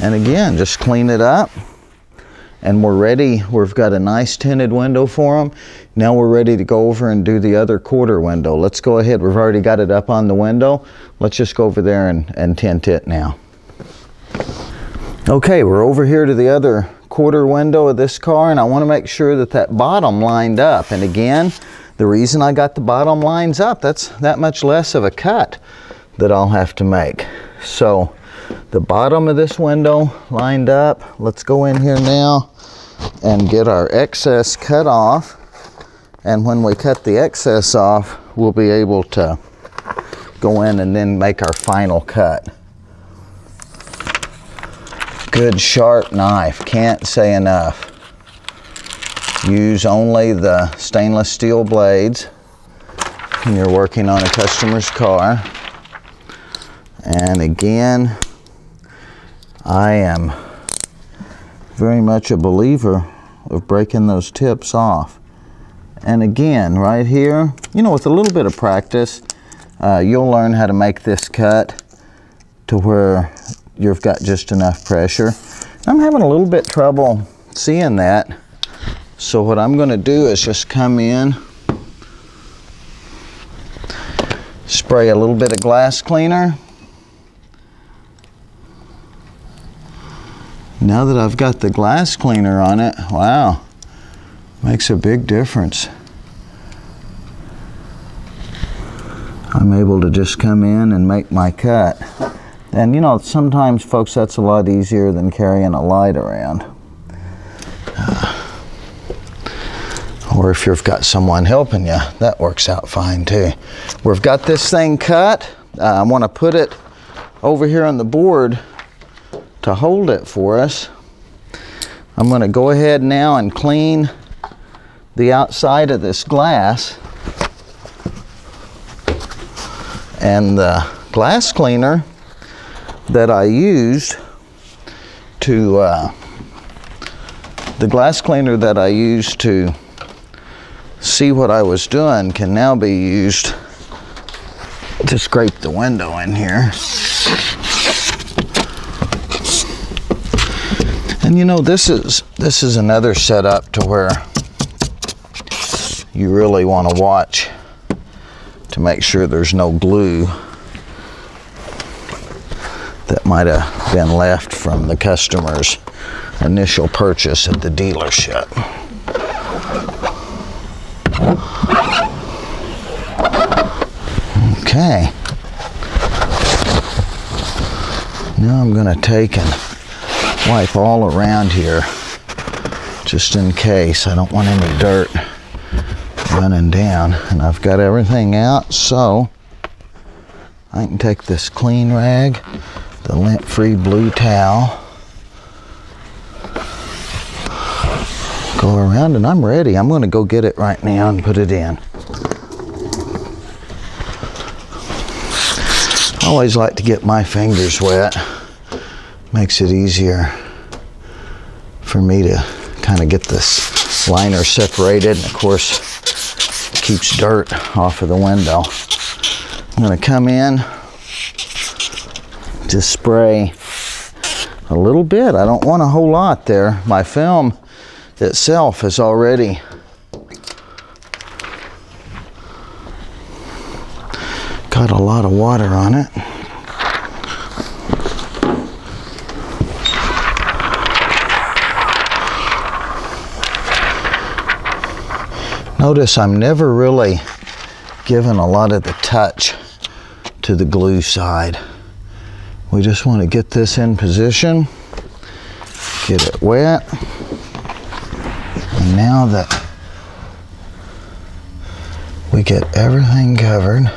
and again just clean it up and we're ready we've got a nice tinted window for them Now we're ready to go over and do the other quarter window. Let's go ahead. We've already got it up on the window. Let's just go over there and, and tint it now. Okay, we're over here to the other quarter window of this car and I want to make sure that that bottom lined up. And again, the reason I got the bottom lines up, that's that much less of a cut that I'll have to make. So the bottom of this window lined up. Let's go in here now and get our excess cut off. And when we cut the excess off, we'll be able to go in and then make our final cut. Good sharp knife, can't say enough. Use only the stainless steel blades when you're working on a customer's car. And again, I am very much a believer of breaking those tips off. And again, right here, you know, with a little bit of practice, uh, you'll learn how to make this cut to where you've got just enough pressure. I'm having a little bit trouble seeing that so what I'm going to do is just come in, spray a little bit of glass cleaner. Now that I've got the glass cleaner on it, wow, makes a big difference. I'm able to just come in and make my cut. And you know, sometimes folks, that's a lot easier than carrying a light around. or if you've got someone helping you, that works out fine too. We've got this thing cut. Uh, I want to put it over here on the board to hold it for us. I'm going to go ahead now and clean the outside of this glass. And the glass cleaner that I used to, uh, the glass cleaner that I used to see what I was doing can now be used to scrape the window in here. And you know, this is this is another setup to where you really want to watch to make sure there's no glue that might have been left from the customer's initial purchase at the dealership. Okay. Now I'm going to take and wipe all around here just in case. I don't want any dirt running down. And I've got everything out so I can take this clean rag, the lint-free blue towel, go around and I'm ready. I'm going to go get it right now and put it in. I always like to get my fingers wet. Makes it easier for me to kind of get this liner separated. And of course, keeps dirt off of the window. I'm gonna come in, just spray a little bit. I don't want a whole lot there. My film itself is already got a lot of water on it. Notice I'm never really given a lot of the touch to the glue side. We just want to get this in position, get it wet, and now that we get everything covered,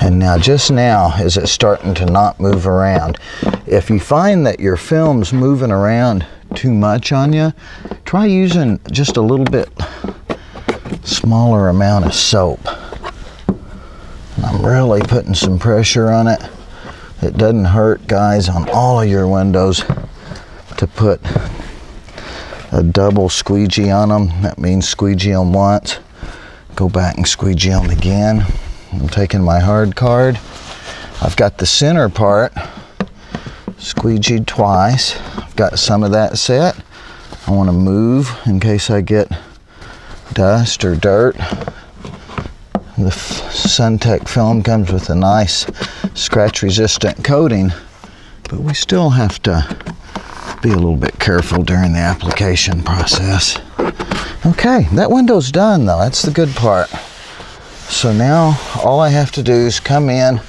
And now just now is it starting to not move around. If you find that your film's moving around too much on you, try using just a little bit smaller amount of soap. Really putting some pressure on it. It doesn't hurt, guys, on all of your windows to put a double squeegee on them. That means squeegee them once, go back and squeegee them again. I'm taking my hard card. I've got the center part squeegeed twice. I've got some of that set. I want to move in case I get dust or dirt. The SunTek film comes with a nice scratch resistant coating, but we still have to be a little bit careful during the application process. Okay, that window's done though, that's the good part. So now all I have to do is come in,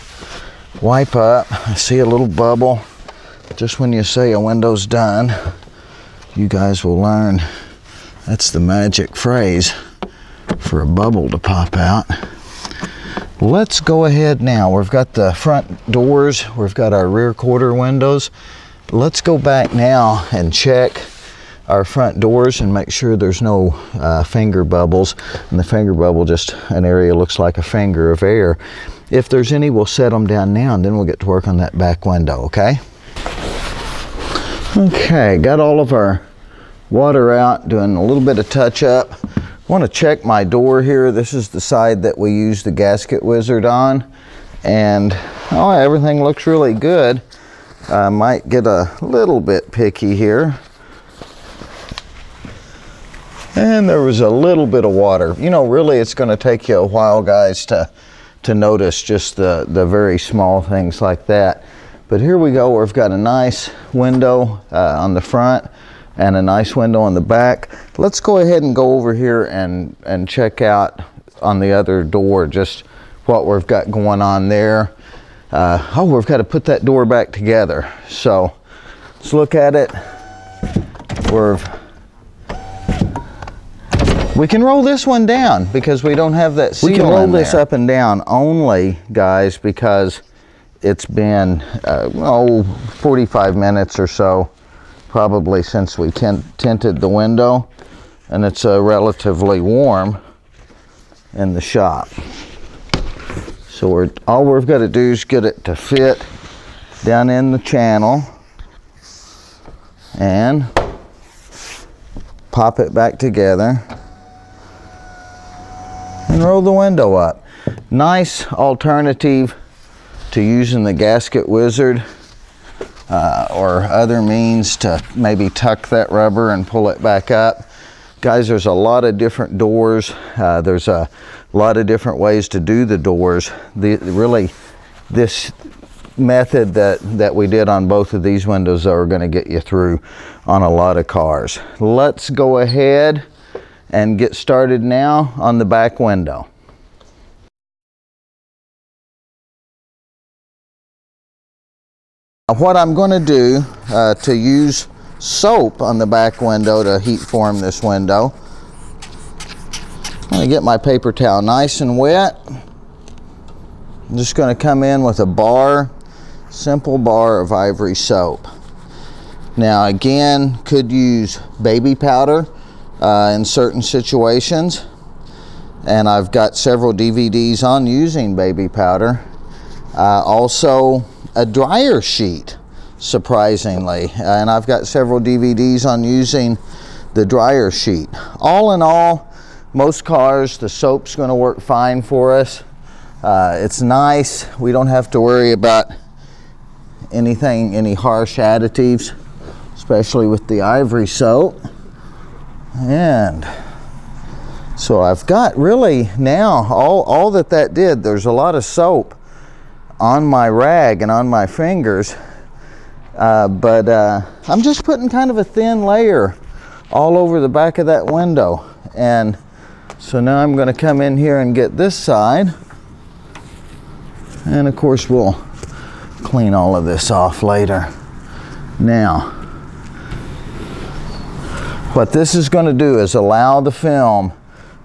wipe up, I see a little bubble. Just when you say a window's done, you guys will learn that's the magic phrase for a bubble to pop out. Let's go ahead now. We've got the front doors, we've got our rear quarter windows. Let's go back now and check our front doors and make sure there's no uh, finger bubbles. And the finger bubble, just an area looks like a finger of air. If there's any, we'll set them down now and then we'll get to work on that back window, okay? Okay, got all of our water out, doing a little bit of touch up. Want to check my door here. This is the side that we use the gasket wizard on. And oh, everything looks really good. I might get a little bit picky here. And there was a little bit of water. You know, really it's going to take you a while, guys, to, to notice just the, the very small things like that. But here we go. We've got a nice window uh, on the front and a nice window on the back. Let's go ahead and go over here and, and check out on the other door just what we've got going on there. Uh, oh, we've got to put that door back together. So let's look at it. We're, we can roll this one down because we don't have that seal We can roll this up and down only, guys, because it's been, uh, oh, 45 minutes or so probably since we tinted the window and it's uh, relatively warm in the shop. So we're, all we've got to do is get it to fit down in the channel and pop it back together and roll the window up. Nice alternative to using the gasket wizard uh, or other means to maybe tuck that rubber and pull it back up. Guys, there's a lot of different doors. Uh, there's a lot of different ways to do the doors. The, really, this method that, that we did on both of these windows are going to get you through on a lot of cars. Let's go ahead and get started now on the back window. What I'm going to do uh, to use soap on the back window to heat form this window, I'm going to get my paper towel nice and wet. I'm just going to come in with a bar, simple bar of ivory soap. Now again, could use baby powder uh, in certain situations. And I've got several DVDs on using baby powder. Uh, also, a dryer sheet, surprisingly. And I've got several DVDs on using the dryer sheet. All in all, most cars, the soap's gonna work fine for us. Uh, it's nice. We don't have to worry about anything, any harsh additives, especially with the ivory soap. And so I've got really now all, all that that did, there's a lot of soap on my rag and on my fingers. Uh, but uh, I'm just putting kind of a thin layer all over the back of that window. And so now I'm going to come in here and get this side. And of course we'll clean all of this off later. Now, what this is going to do is allow the film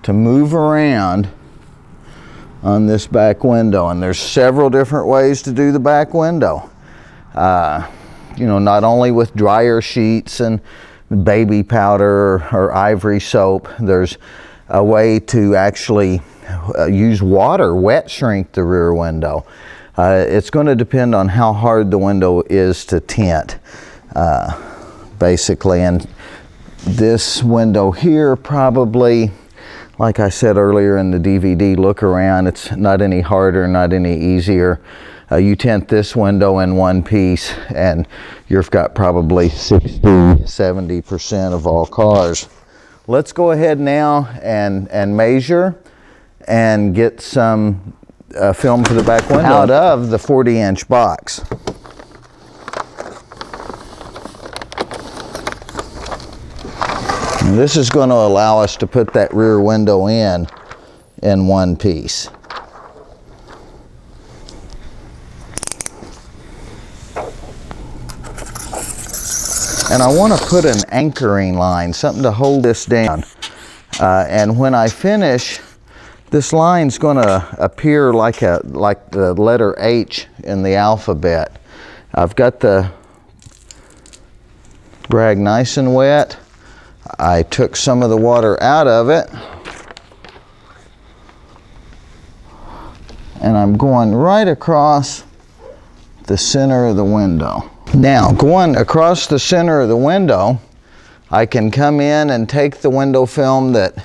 to move around on this back window. And there's several different ways to do the back window. Uh, you know, not only with dryer sheets and baby powder or, or ivory soap, there's a way to actually uh, use water, wet shrink the rear window. Uh, it's going to depend on how hard the window is to tint, uh, basically. And this window here probably like I said earlier in the DVD, look around. It's not any harder, not any easier. uh, you tint this window in one piece and you've got probably 60, 70% of all cars. Let's go ahead now and, and measure and get some uh, film for the back window out of the 40 inch box. And this is going to allow us to put that rear window in in one piece. And I want to put an anchoring line, something to hold this down. Uh, and when I finish, this line's going to appear like a like the letter H in the alphabet. I've got the rag nice and wet. I took some of the water out of it. And I'm going right across the center of the window. Now, going across the center of the window, I can come in and take the window film that,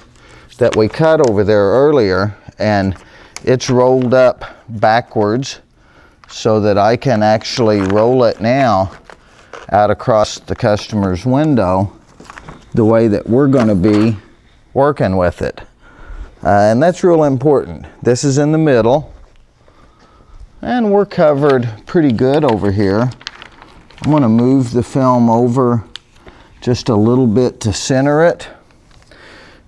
that we cut over there earlier, and it's rolled up backwards so that I can actually roll it now out across the customer's window the way that we're going to be working with it. Uh, and that's real important. This is in the middle. And we're covered pretty good over here. I'm going to move the film over just a little bit to center it.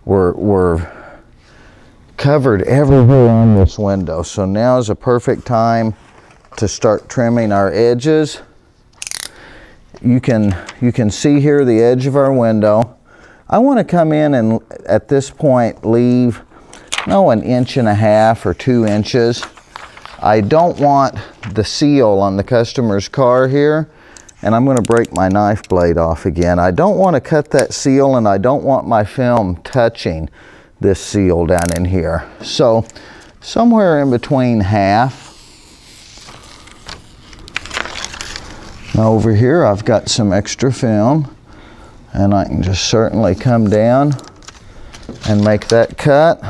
We're, we're covered everywhere on this window. So now is a perfect time to start trimming our edges you can you can see here the edge of our window. I want to come in and at this point leave oh an inch and a half or two inches. I don't want the seal on the customer's car here and I'm going to break my knife blade off again. I don't want to cut that seal and I don't want my film touching this seal down in here. So somewhere in between half Now over here I've got some extra film and I can just certainly come down and make that cut.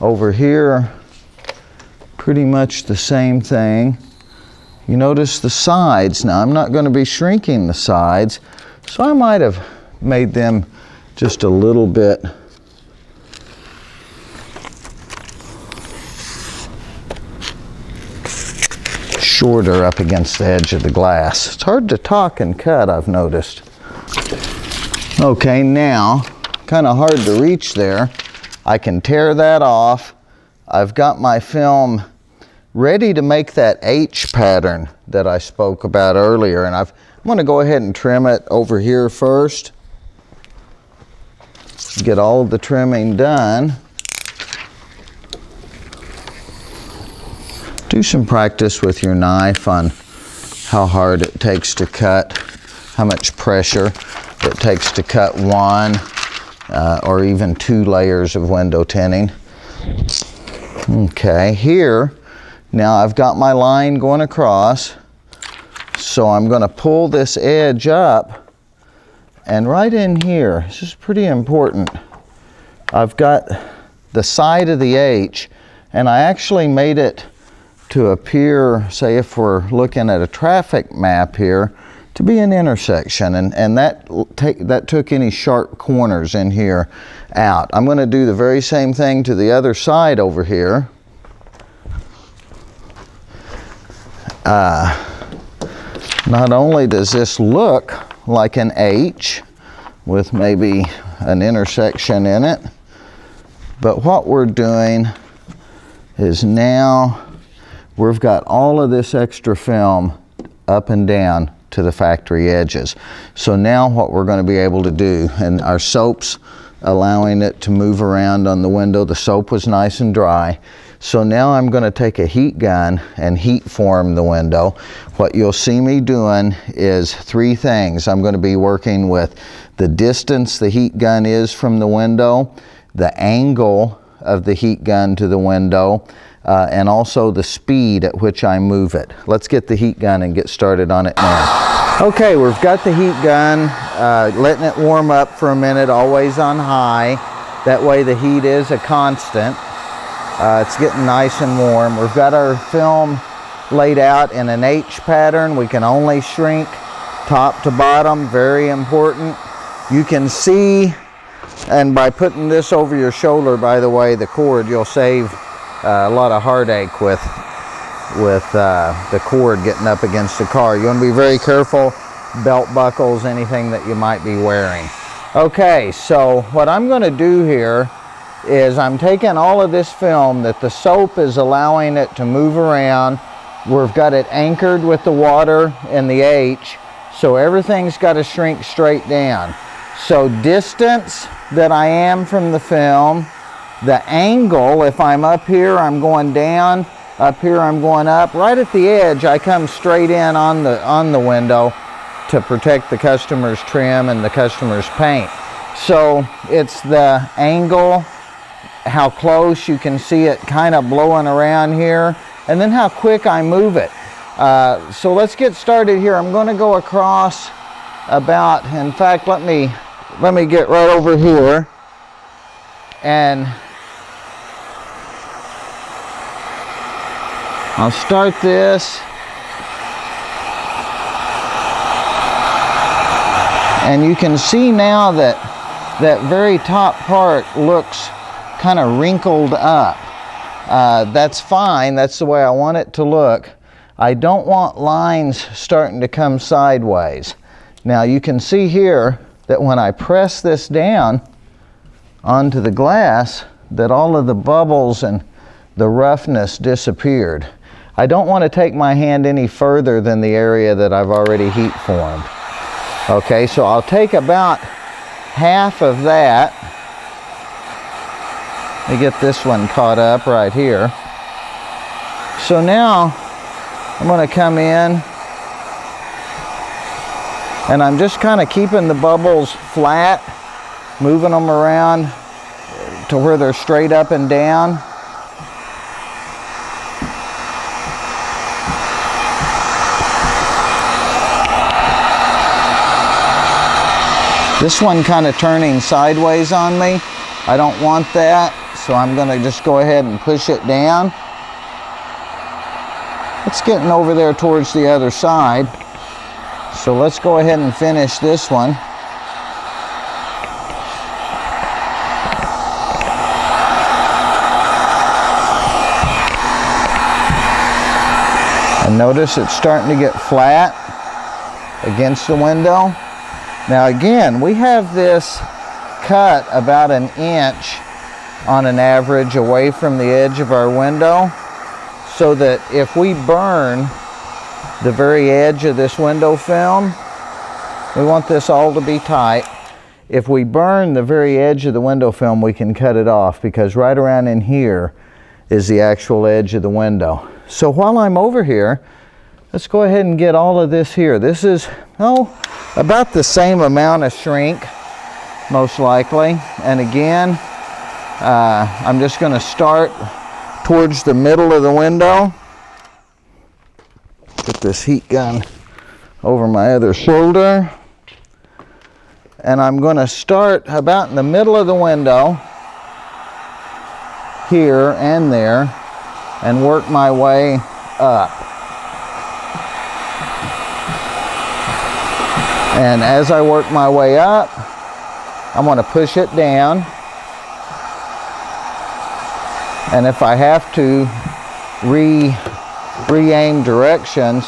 Over here, pretty much the same thing. You notice the sides. Now I'm not going to be shrinking the sides, so I might have made them just a little bit shorter up against the edge of the glass. It's hard to talk and cut, I've noticed. Okay, now, kind of hard to reach there. I can tear that off. I've got my film ready to make that H pattern that I spoke about earlier. And I've, I'm going to go ahead and trim it over here first. Get all the trimming done. do some practice with your knife on how hard it takes to cut, how much pressure it takes to cut one uh, or even two layers of window tinting. Okay, here, now I've got my line going across, so I'm going to pull this edge up, and right in here, this is pretty important, I've got the side of the H, and I actually made it to appear, say if we're looking at a traffic map here, to be an intersection and, and that, take, that took any sharp corners in here out. I'm going to do the very same thing to the other side over here. Uh, not only does this look like an H with maybe an intersection in it, but what we're doing is now we've got all of this extra film up and down to the factory edges. So now what we're going to be able to do, and our soap's allowing it to move around on the window. The soap was nice and dry. So now I'm going to take a heat gun and heat form the window. What you'll see me doing is three things. I'm going to be working with the distance the heat gun is from the window, the angle of the heat gun to the window, uh, and also the speed at which I move it. Let's get the heat gun and get started on it now. Okay, we've got the heat gun, uh, letting it warm up for a minute, always on high. That way the heat is a constant. Uh, it's getting nice and warm. We've got our film laid out in an H pattern. We can only shrink top to bottom, very important. You can see, and by putting this over your shoulder, by the way, the cord, you'll save uh, a lot of heartache with, with uh, the cord getting up against the car. You want to be very careful, belt buckles, anything that you might be wearing. Okay, so what I'm going to do here is I'm taking all of this film that the soap is allowing it to move around. We've got it anchored with the water and the H, so everything's got to shrink straight down. So distance that I am from the film, the angle, if I'm up here, I'm going down, up here I'm going up. Right at the edge, I come straight in on the, on the window to protect the customer's trim and the customer's paint. So it's the angle how close you can see it kind of blowing around here and then how quick I move it. Uh, so let's get started here. I'm going to go across about, in fact, let me, let me get right over here and I'll start this and you can see now that that very top part looks kind of wrinkled up. Uh, that's fine, that's the way I want it to look. I don't want lines starting to come sideways. Now you can see here that when I press this down onto the glass, that all of the bubbles and the roughness disappeared. I don't want to take my hand any further than the area that I've already heat formed. Okay, so I'll take about half of that me get this one caught up right here. So now I'm going to come in and I'm just kind of keeping the bubbles flat, moving them around to where they're straight up and down. This one kind of turning sideways on me. I don't want that. So I'm going to just go ahead and push it down. It's getting over there towards the other side. So let's go ahead and finish this one. And notice it's starting to get flat against the window. Now again, we have this cut about an inch on an average away from the edge of our window so that if we burn the very edge of this window film, we want this all to be tight. If we burn the very edge of the window film, we can cut it off because right around in here is the actual edge of the window. So while I'm over here, let's go ahead and get all of this here. This is, oh, about the same amount of shrink, most likely. And again, uh, I'm just going to start towards the middle of the window. Put this heat gun over my other shoulder. And I'm going to start about in the middle of the window, here and there, and work my way up. And as I work my way up, I'm going to push it down. And if I have to re re-aim directions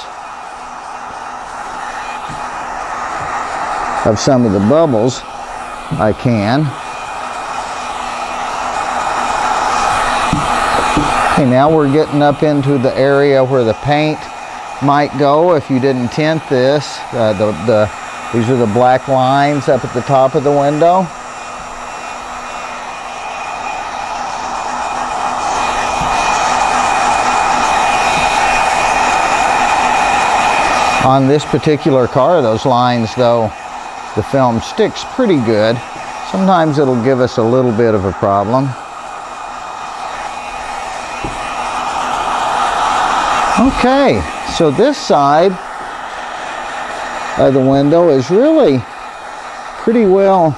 of some of the bubbles I can. Okay now we're getting up into the area where the paint might go. If you didn't tint this uh, the, the these are the black lines up at the top of the window On this particular car, those lines though, the film sticks pretty good. Sometimes it'll give us a little bit of a problem. Okay, so this side of the window is really pretty well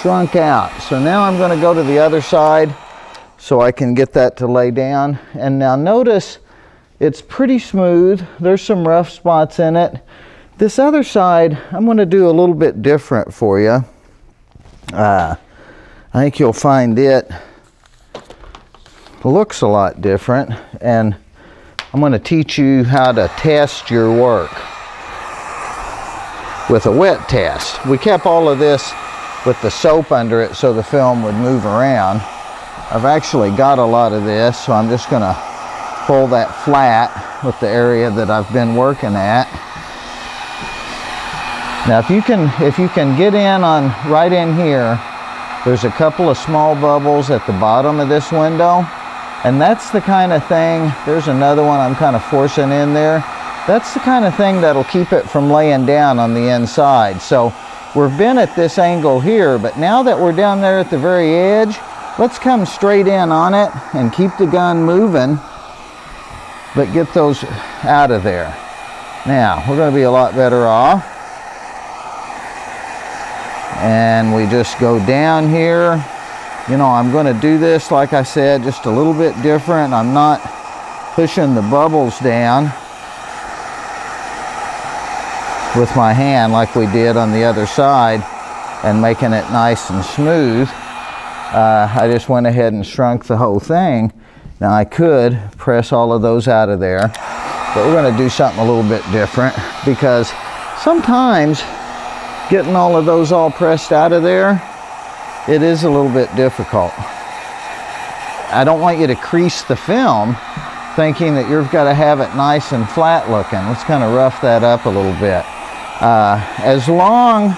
shrunk out. So now I'm going to go to the other side so I can get that to lay down. And now notice it's pretty smooth. There's some rough spots in it. This other side, I'm going to do a little bit different for you. Uh, I think you'll find it looks a lot different and I'm going to teach you how to test your work with a wet test. We kept all of this with the soap under it so the film would move around. I've actually got a lot of this so I'm just going to pull that flat with the area that I've been working at. Now if you can if you can get in on right in here there's a couple of small bubbles at the bottom of this window and that's the kind of thing, there's another one I'm kind of forcing in there. That's the kind of thing that'll keep it from laying down on the inside. So we've been at this angle here, but now that we're down there at the very edge, let's come straight in on it and keep the gun moving, but get those out of there. Now, we're going to be a lot better off. And we just go down here you know, I'm going to do this, like I said, just a little bit different. I'm not pushing the bubbles down with my hand like we did on the other side and making it nice and smooth. Uh, I just went ahead and shrunk the whole thing. Now I could press all of those out of there, but we're going to do something a little bit different because sometimes getting all of those all pressed out of there it is a little bit difficult. I don't want you to crease the film thinking that you've got to have it nice and flat looking. Let's kind of rough that up a little bit. Uh, as long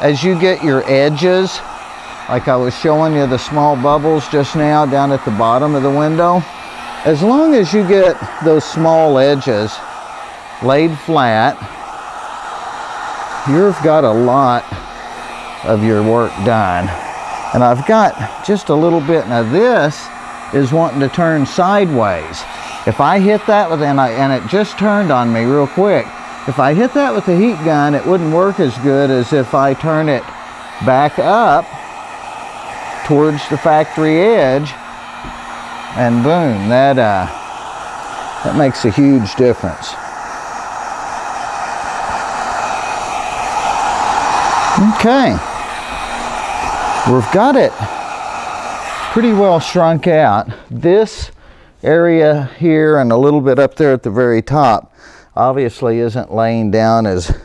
as you get your edges, like I was showing you the small bubbles just now down at the bottom of the window, as long as you get those small edges laid flat, you've got a lot of your work done. And I've got just a little bit. Now this is wanting to turn sideways. If I hit that with, and, I, and it just turned on me real quick. If I hit that with the heat gun, it wouldn't work as good as if I turn it back up towards the factory edge and boom, that, uh, that makes a huge difference. Okay. We've got it pretty well shrunk out. This area here and a little bit up there at the very top obviously isn't laying down as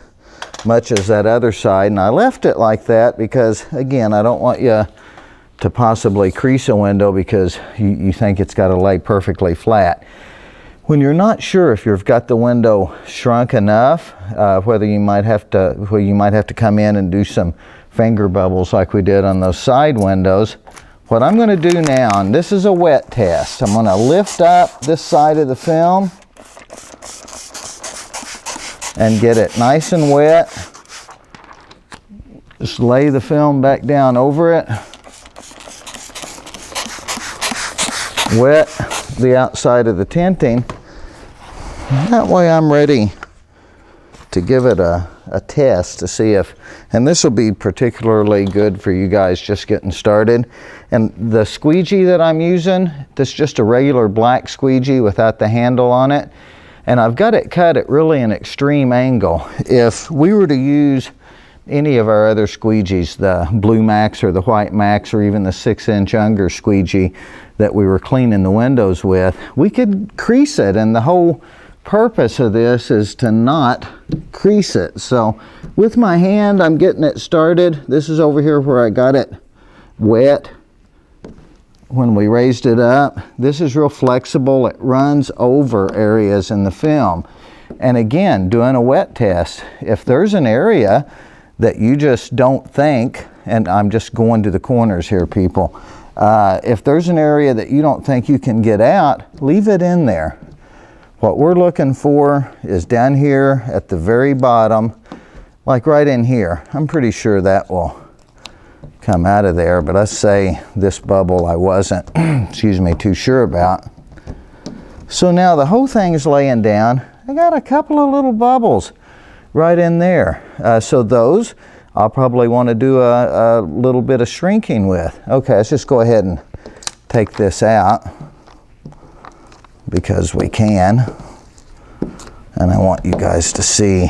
much as that other side and I left it like that because again I don't want you to possibly crease a window because you, you think it's got to lay perfectly flat. When you're not sure if you've got the window shrunk enough, uh, whether you might have to, whether you might have to come in and do some finger bubbles like we did on those side windows. What I'm going to do now, and this is a wet test, I'm going to lift up this side of the film and get it nice and wet. Just lay the film back down over it. Wet the outside of the tinting. That way I'm ready to give it a, a test to see if, and this will be particularly good for you guys just getting started. And the squeegee that I'm using, this just a regular black squeegee without the handle on it. And I've got it cut at really an extreme angle. If we were to use any of our other squeegees, the Blue Max or the White Max or even the six inch Unger squeegee that we were cleaning the windows with, we could crease it and the whole purpose of this is to not crease it. So with my hand, I'm getting it started. This is over here where I got it wet when we raised it up. This is real flexible. It runs over areas in the film. And again, doing a wet test, if there's an area that you just don't think, and I'm just going to the corners here, people, uh, if there's an area that you don't think you can get out, leave it in there. What we're looking for is down here at the very bottom, like right in here. I'm pretty sure that will come out of there, but let's say this bubble I wasn't, excuse me, too sure about. So now the whole thing is laying down. I got a couple of little bubbles right in there. Uh, so those I'll probably want to do a, a little bit of shrinking with. Okay, let's just go ahead and take this out because we can. And I want you guys to see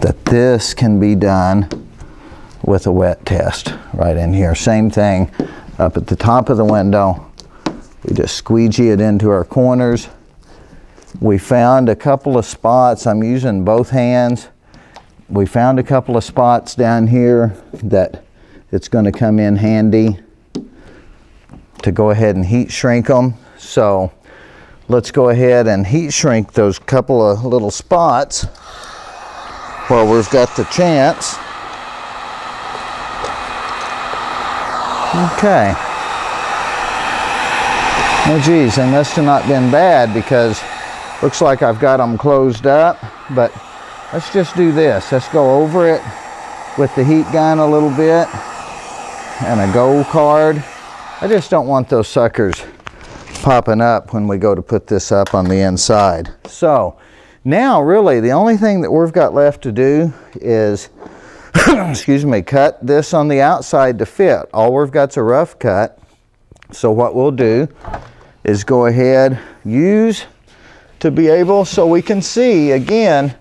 that this can be done with a wet test right in here. Same thing up at the top of the window. We just squeegee it into our corners. We found a couple of spots. I'm using both hands. We found a couple of spots down here that it's going to come in handy to go ahead and heat shrink them. So let's go ahead and heat shrink those couple of little spots while we've got the chance. Okay. Oh geez, they must have not been bad because looks like I've got them closed up, but let's just do this. Let's go over it with the heat gun a little bit and a gold card. I just don't want those suckers popping up when we go to put this up on the inside. So now really the only thing that we've got left to do is excuse me, cut this on the outside to fit. All we've got's a rough cut. So what we'll do is go ahead, use to be able, so we can see, again,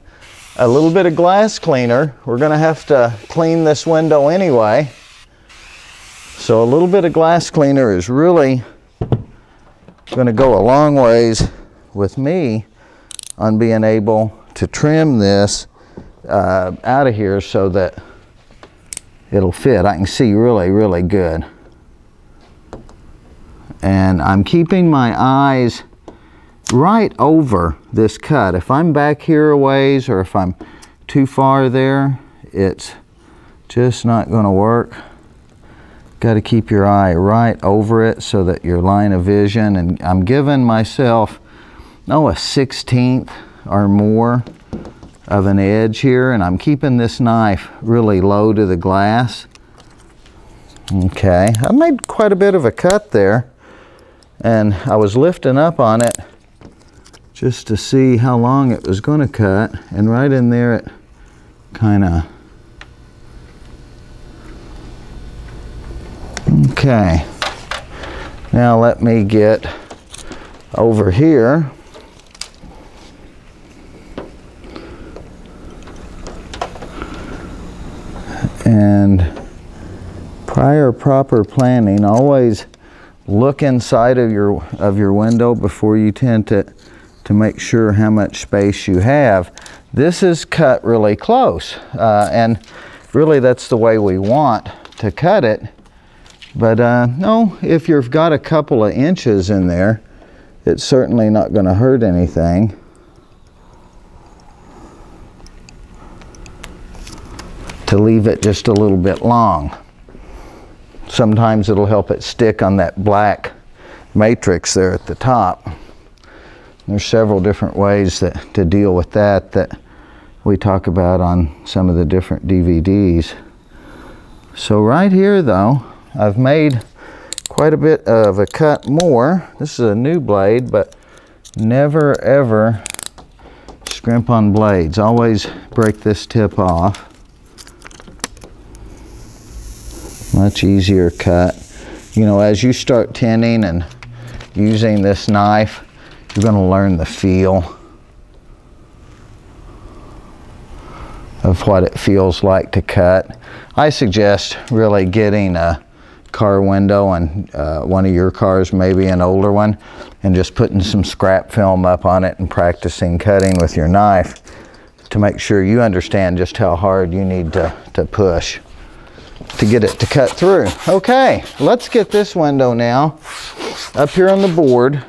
a little bit of glass cleaner. We're gonna have to clean this window anyway. So a little bit of glass cleaner is really gonna go a long ways with me on being able to trim this uh, out of here so that it'll fit. I can see really, really good. And I'm keeping my eyes right over this cut. If I'm back here a ways or if I'm too far there, it's just not going to work. Got to keep your eye right over it so that your line of vision, and I'm giving myself, oh, a 16th or more of an edge here and I'm keeping this knife really low to the glass. Okay, I made quite a bit of a cut there and I was lifting up on it just to see how long it was going to cut and right in there it kind of okay now let me get over here and prior proper planning always look inside of your of your window before you tint it to make sure how much space you have. This is cut really close uh, and really that's the way we want to cut it. But uh, no if you've got a couple of inches in there it's certainly not going to hurt anything to leave it just a little bit long. Sometimes it'll help it stick on that black matrix there at the top. There's several different ways that, to deal with that that we talk about on some of the different DVDs. So right here though, I've made quite a bit of a cut more. This is a new blade, but never ever scrimp on blades. Always break this tip off. Much easier cut. You know, as you start tinning and using this knife, you're going to learn the feel of what it feels like to cut. I suggest really getting a car window and uh, one of your cars, maybe an older one, and just putting some scrap film up on it and practicing cutting with your knife to make sure you understand just how hard you need to, to push to get it to cut through. Okay, let's get this window now up here on the board.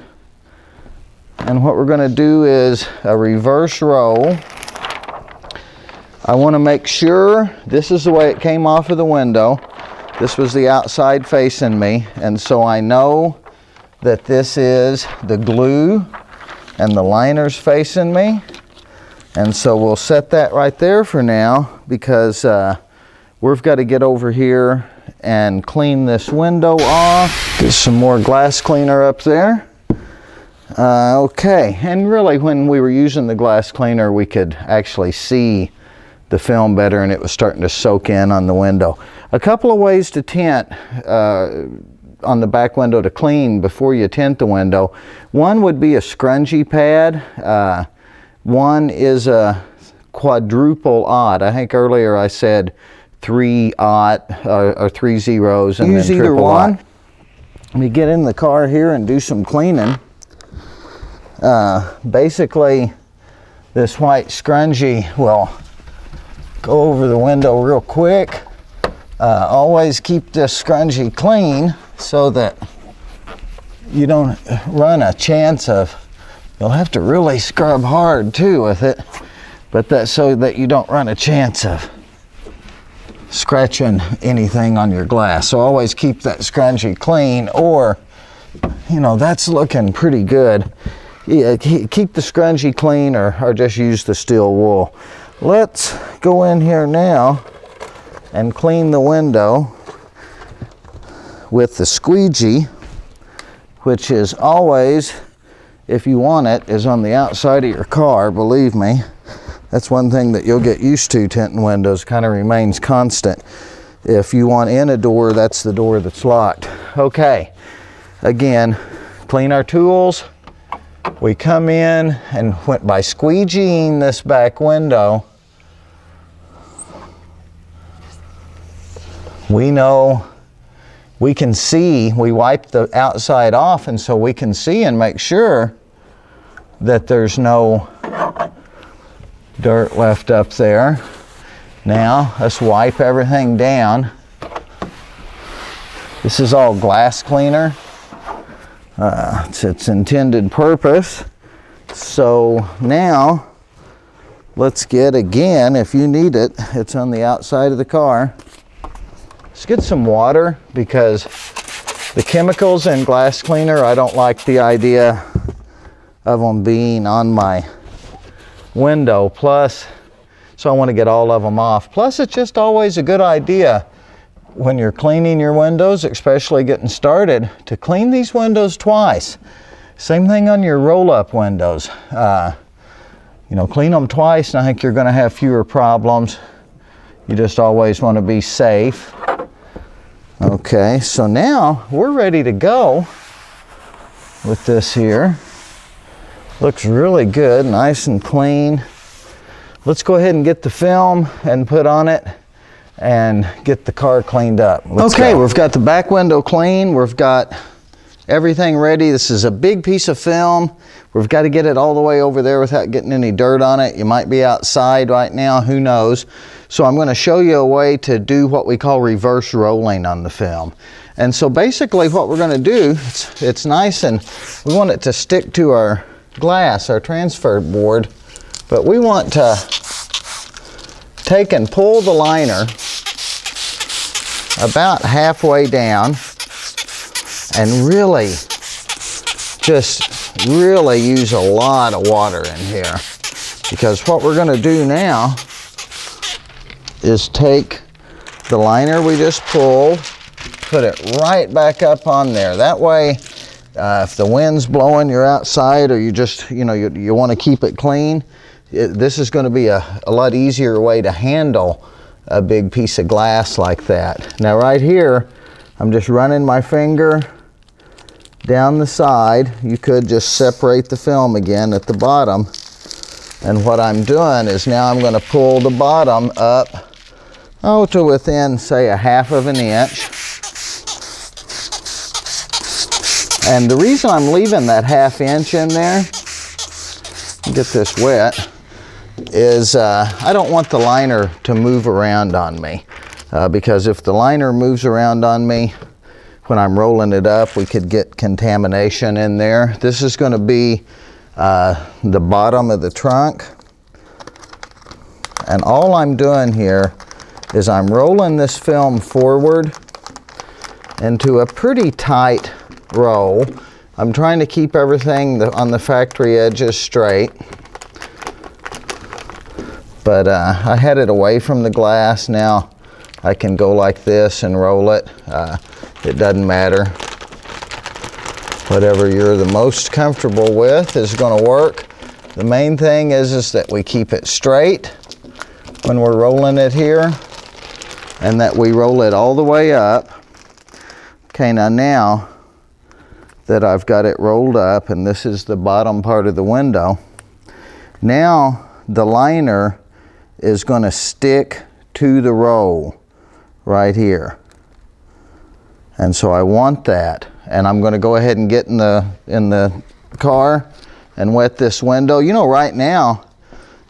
And what we're going to do is a reverse roll. I want to make sure this is the way it came off of the window. This was the outside facing me. And so I know that this is the glue and the liners facing me. And so we'll set that right there for now because uh, We've got to get over here and clean this window off. Get some more glass cleaner up there. Uh, okay, and really when we were using the glass cleaner, we could actually see the film better and it was starting to soak in on the window. A couple of ways to tint uh, on the back window to clean before you tint the window. One would be a scrunchie pad. Uh, one is a quadruple aught. I think earlier I said three aught uh, or three zeros and Use then either triple one. aught. Let me get in the car here and do some cleaning. Uh, basically, this white scrunchie will go over the window real quick. Uh, always keep this scrunchie clean so that you don't run a chance of, you'll have to really scrub hard too with it, but that so that you don't run a chance of scratching anything on your glass. So always keep that scrunchie clean or, you know, that's looking pretty good. Yeah, keep the scrunchie clean or, or just use the steel wool. Let's go in here now and clean the window with the squeegee, which is always, if you want it, is on the outside of your car, believe me. That's one thing that you'll get used to tinting windows, kind of remains constant. If you want in a door, that's the door that's locked. Okay, again, clean our tools. We come in and went by squeegeeing this back window. We know we can see, we wipe the outside off, and so we can see and make sure that there's no dirt left up there. Now, let's wipe everything down. This is all glass cleaner. Uh, it's its intended purpose. So now, let's get again, if you need it, it's on the outside of the car. Let's get some water because the chemicals in glass cleaner, I don't like the idea of them being on my window. Plus, so I want to get all of them off. Plus, it's just always a good idea when you're cleaning your windows, especially getting started, to clean these windows twice. Same thing on your roll-up windows. Uh, you know, clean them twice, and I think you're going to have fewer problems. You just always want to be safe. Okay, so now we're ready to go with this here. Looks really good, nice and clean. Let's go ahead and get the film and put on it and get the car cleaned up. Let's okay, go. we've got the back window clean. We've got everything ready. This is a big piece of film. We've got to get it all the way over there without getting any dirt on it. You might be outside right now, who knows. So I'm going to show you a way to do what we call reverse rolling on the film. And so basically what we're going to do, it's, it's nice and we want it to stick to our glass, our transfer board, but we want to take and pull the liner about halfway down and really just really use a lot of water in here. Because what we're going to do now is take the liner we just pulled put it right back up on there. That way uh, if the wind's blowing you're outside or you just you know you, you want to keep it clean it, this is going to be a, a lot easier way to handle a big piece of glass like that now right here I'm just running my finger down the side. You could just separate the film again at the bottom. And what I'm doing is now I'm going to pull the bottom up, oh, to within, say, a half of an inch. And the reason I'm leaving that half inch in there, get this wet, is uh, I don't want the liner to move around on me. Uh, because if the liner moves around on me, when I'm rolling it up, we could get contamination in there. This is going to be uh, the bottom of the trunk. And all I'm doing here is I'm rolling this film forward into a pretty tight roll. I'm trying to keep everything on the factory edges straight. But uh, I had it away from the glass. Now I can go like this and roll it. Uh, it doesn't matter. Whatever you're the most comfortable with is going to work. The main thing is, is that we keep it straight when we're rolling it here and that we roll it all the way up Okay, now now that I've got it rolled up and this is the bottom part of the window, now the liner is going to stick to the roll right here. And so I want that. And I'm going to go ahead and get in the, in the car and wet this window. You know, right now,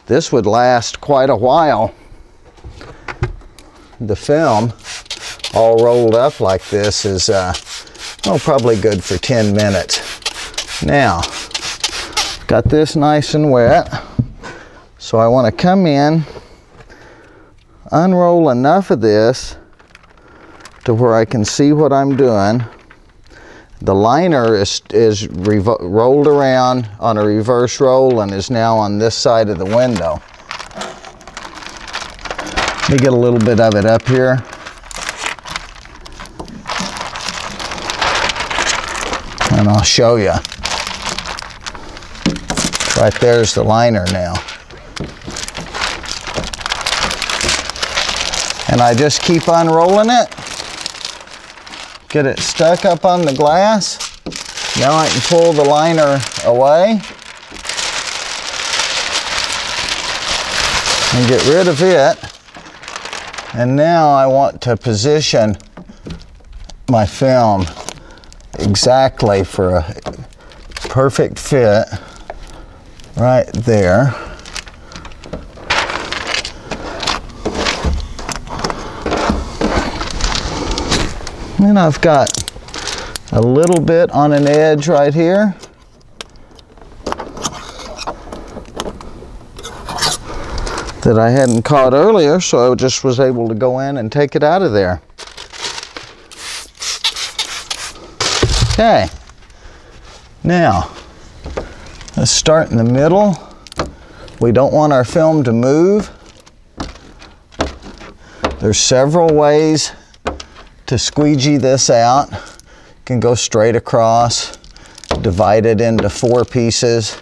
this would last quite a while. The film all rolled up like this is, uh, oh, probably good for 10 minutes. Now, got this nice and wet. So I want to come in, unroll enough of this to where I can see what I'm doing. The liner is, is rolled around on a reverse roll and is now on this side of the window. Let me get a little bit of it up here. And I'll show you. Right there's the liner now. And I just keep unrolling it get it stuck up on the glass. Now I can pull the liner away and get rid of it. And now I want to position my film exactly for a perfect fit right there. And I've got a little bit on an edge right here. that I hadn't caught earlier, so I just was able to go in and take it out of there. Okay, now let's start in the middle. We don't want our film to move. There's several ways to squeegee this out, you can go straight across, divide it into four pieces.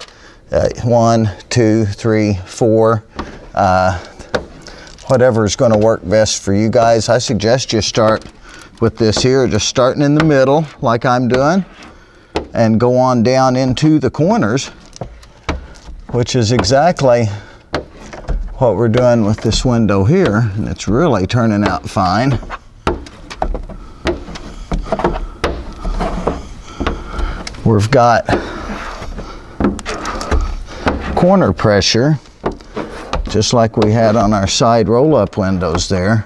Uh, one, two, three, four. Uh, whatever is going to work best for you guys. I suggest you start with this here, just starting in the middle like I'm doing and go on down into the corners, which is exactly what we're doing with this window here. And it's really turning out fine. We've got corner pressure, just like we had on our side roll-up windows there,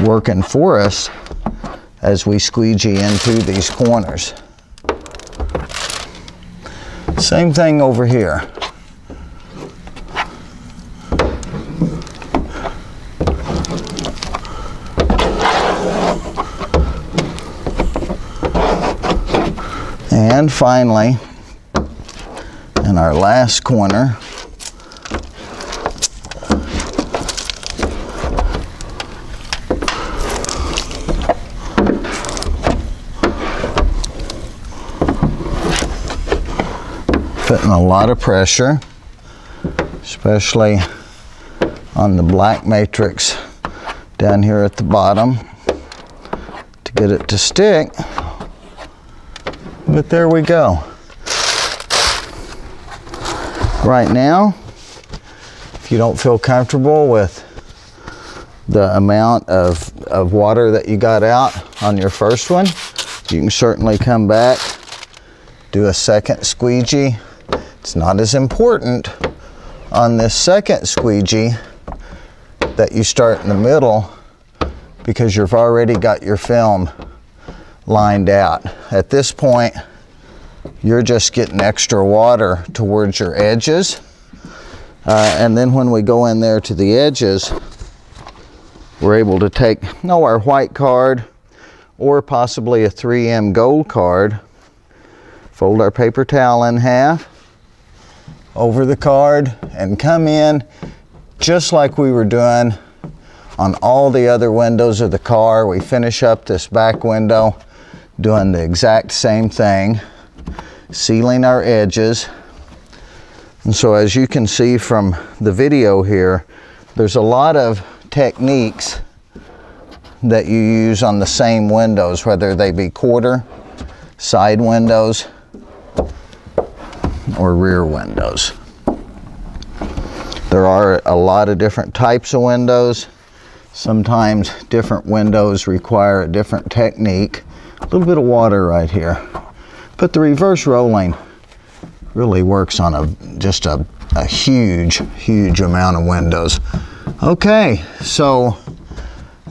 working for us as we squeegee into these corners. Same thing over here. And finally, in our last corner, putting a lot of pressure, especially on the black matrix down here at the bottom to get it to stick. But there we go. Right now, if you don't feel comfortable with the amount of, of water that you got out on your first one, you can certainly come back, do a second squeegee. It's not as important on this second squeegee that you start in the middle because you've already got your film lined out. At this point, you're just getting extra water towards your edges. Uh, and then when we go in there to the edges, we're able to take no, our white card or possibly a 3M gold card, fold our paper towel in half over the card and come in just like we were doing on all the other windows of the car. We finish up this back window doing the exact same thing, sealing our edges. And so as you can see from the video here, there's a lot of techniques that you use on the same windows, whether they be quarter, side windows, or rear windows. There are a lot of different types of windows. Sometimes different windows require a different technique. A little bit of water right here. But the reverse rolling really works on a just a, a huge, huge amount of windows. Okay, so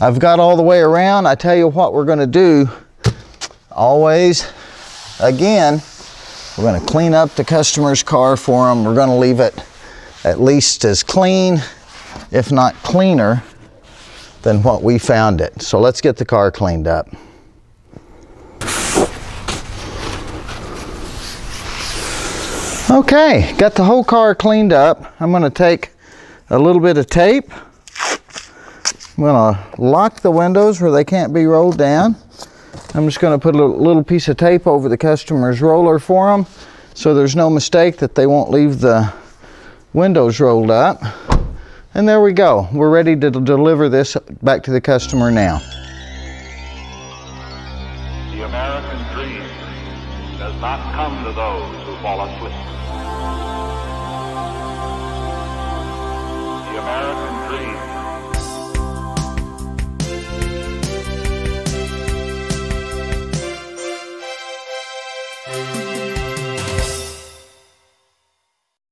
I've got all the way around. I tell you what we're gonna do. Always, again, we're gonna clean up the customer's car for them. We're gonna leave it at least as clean, if not cleaner, than what we found it. So let's get the car cleaned up. Okay, got the whole car cleaned up. I'm gonna take a little bit of tape. I'm gonna lock the windows where they can't be rolled down. I'm just gonna put a little piece of tape over the customer's roller for them so there's no mistake that they won't leave the windows rolled up. And there we go. We're ready to deliver this back to the customer now. The American dream does not come to those who fall asleep.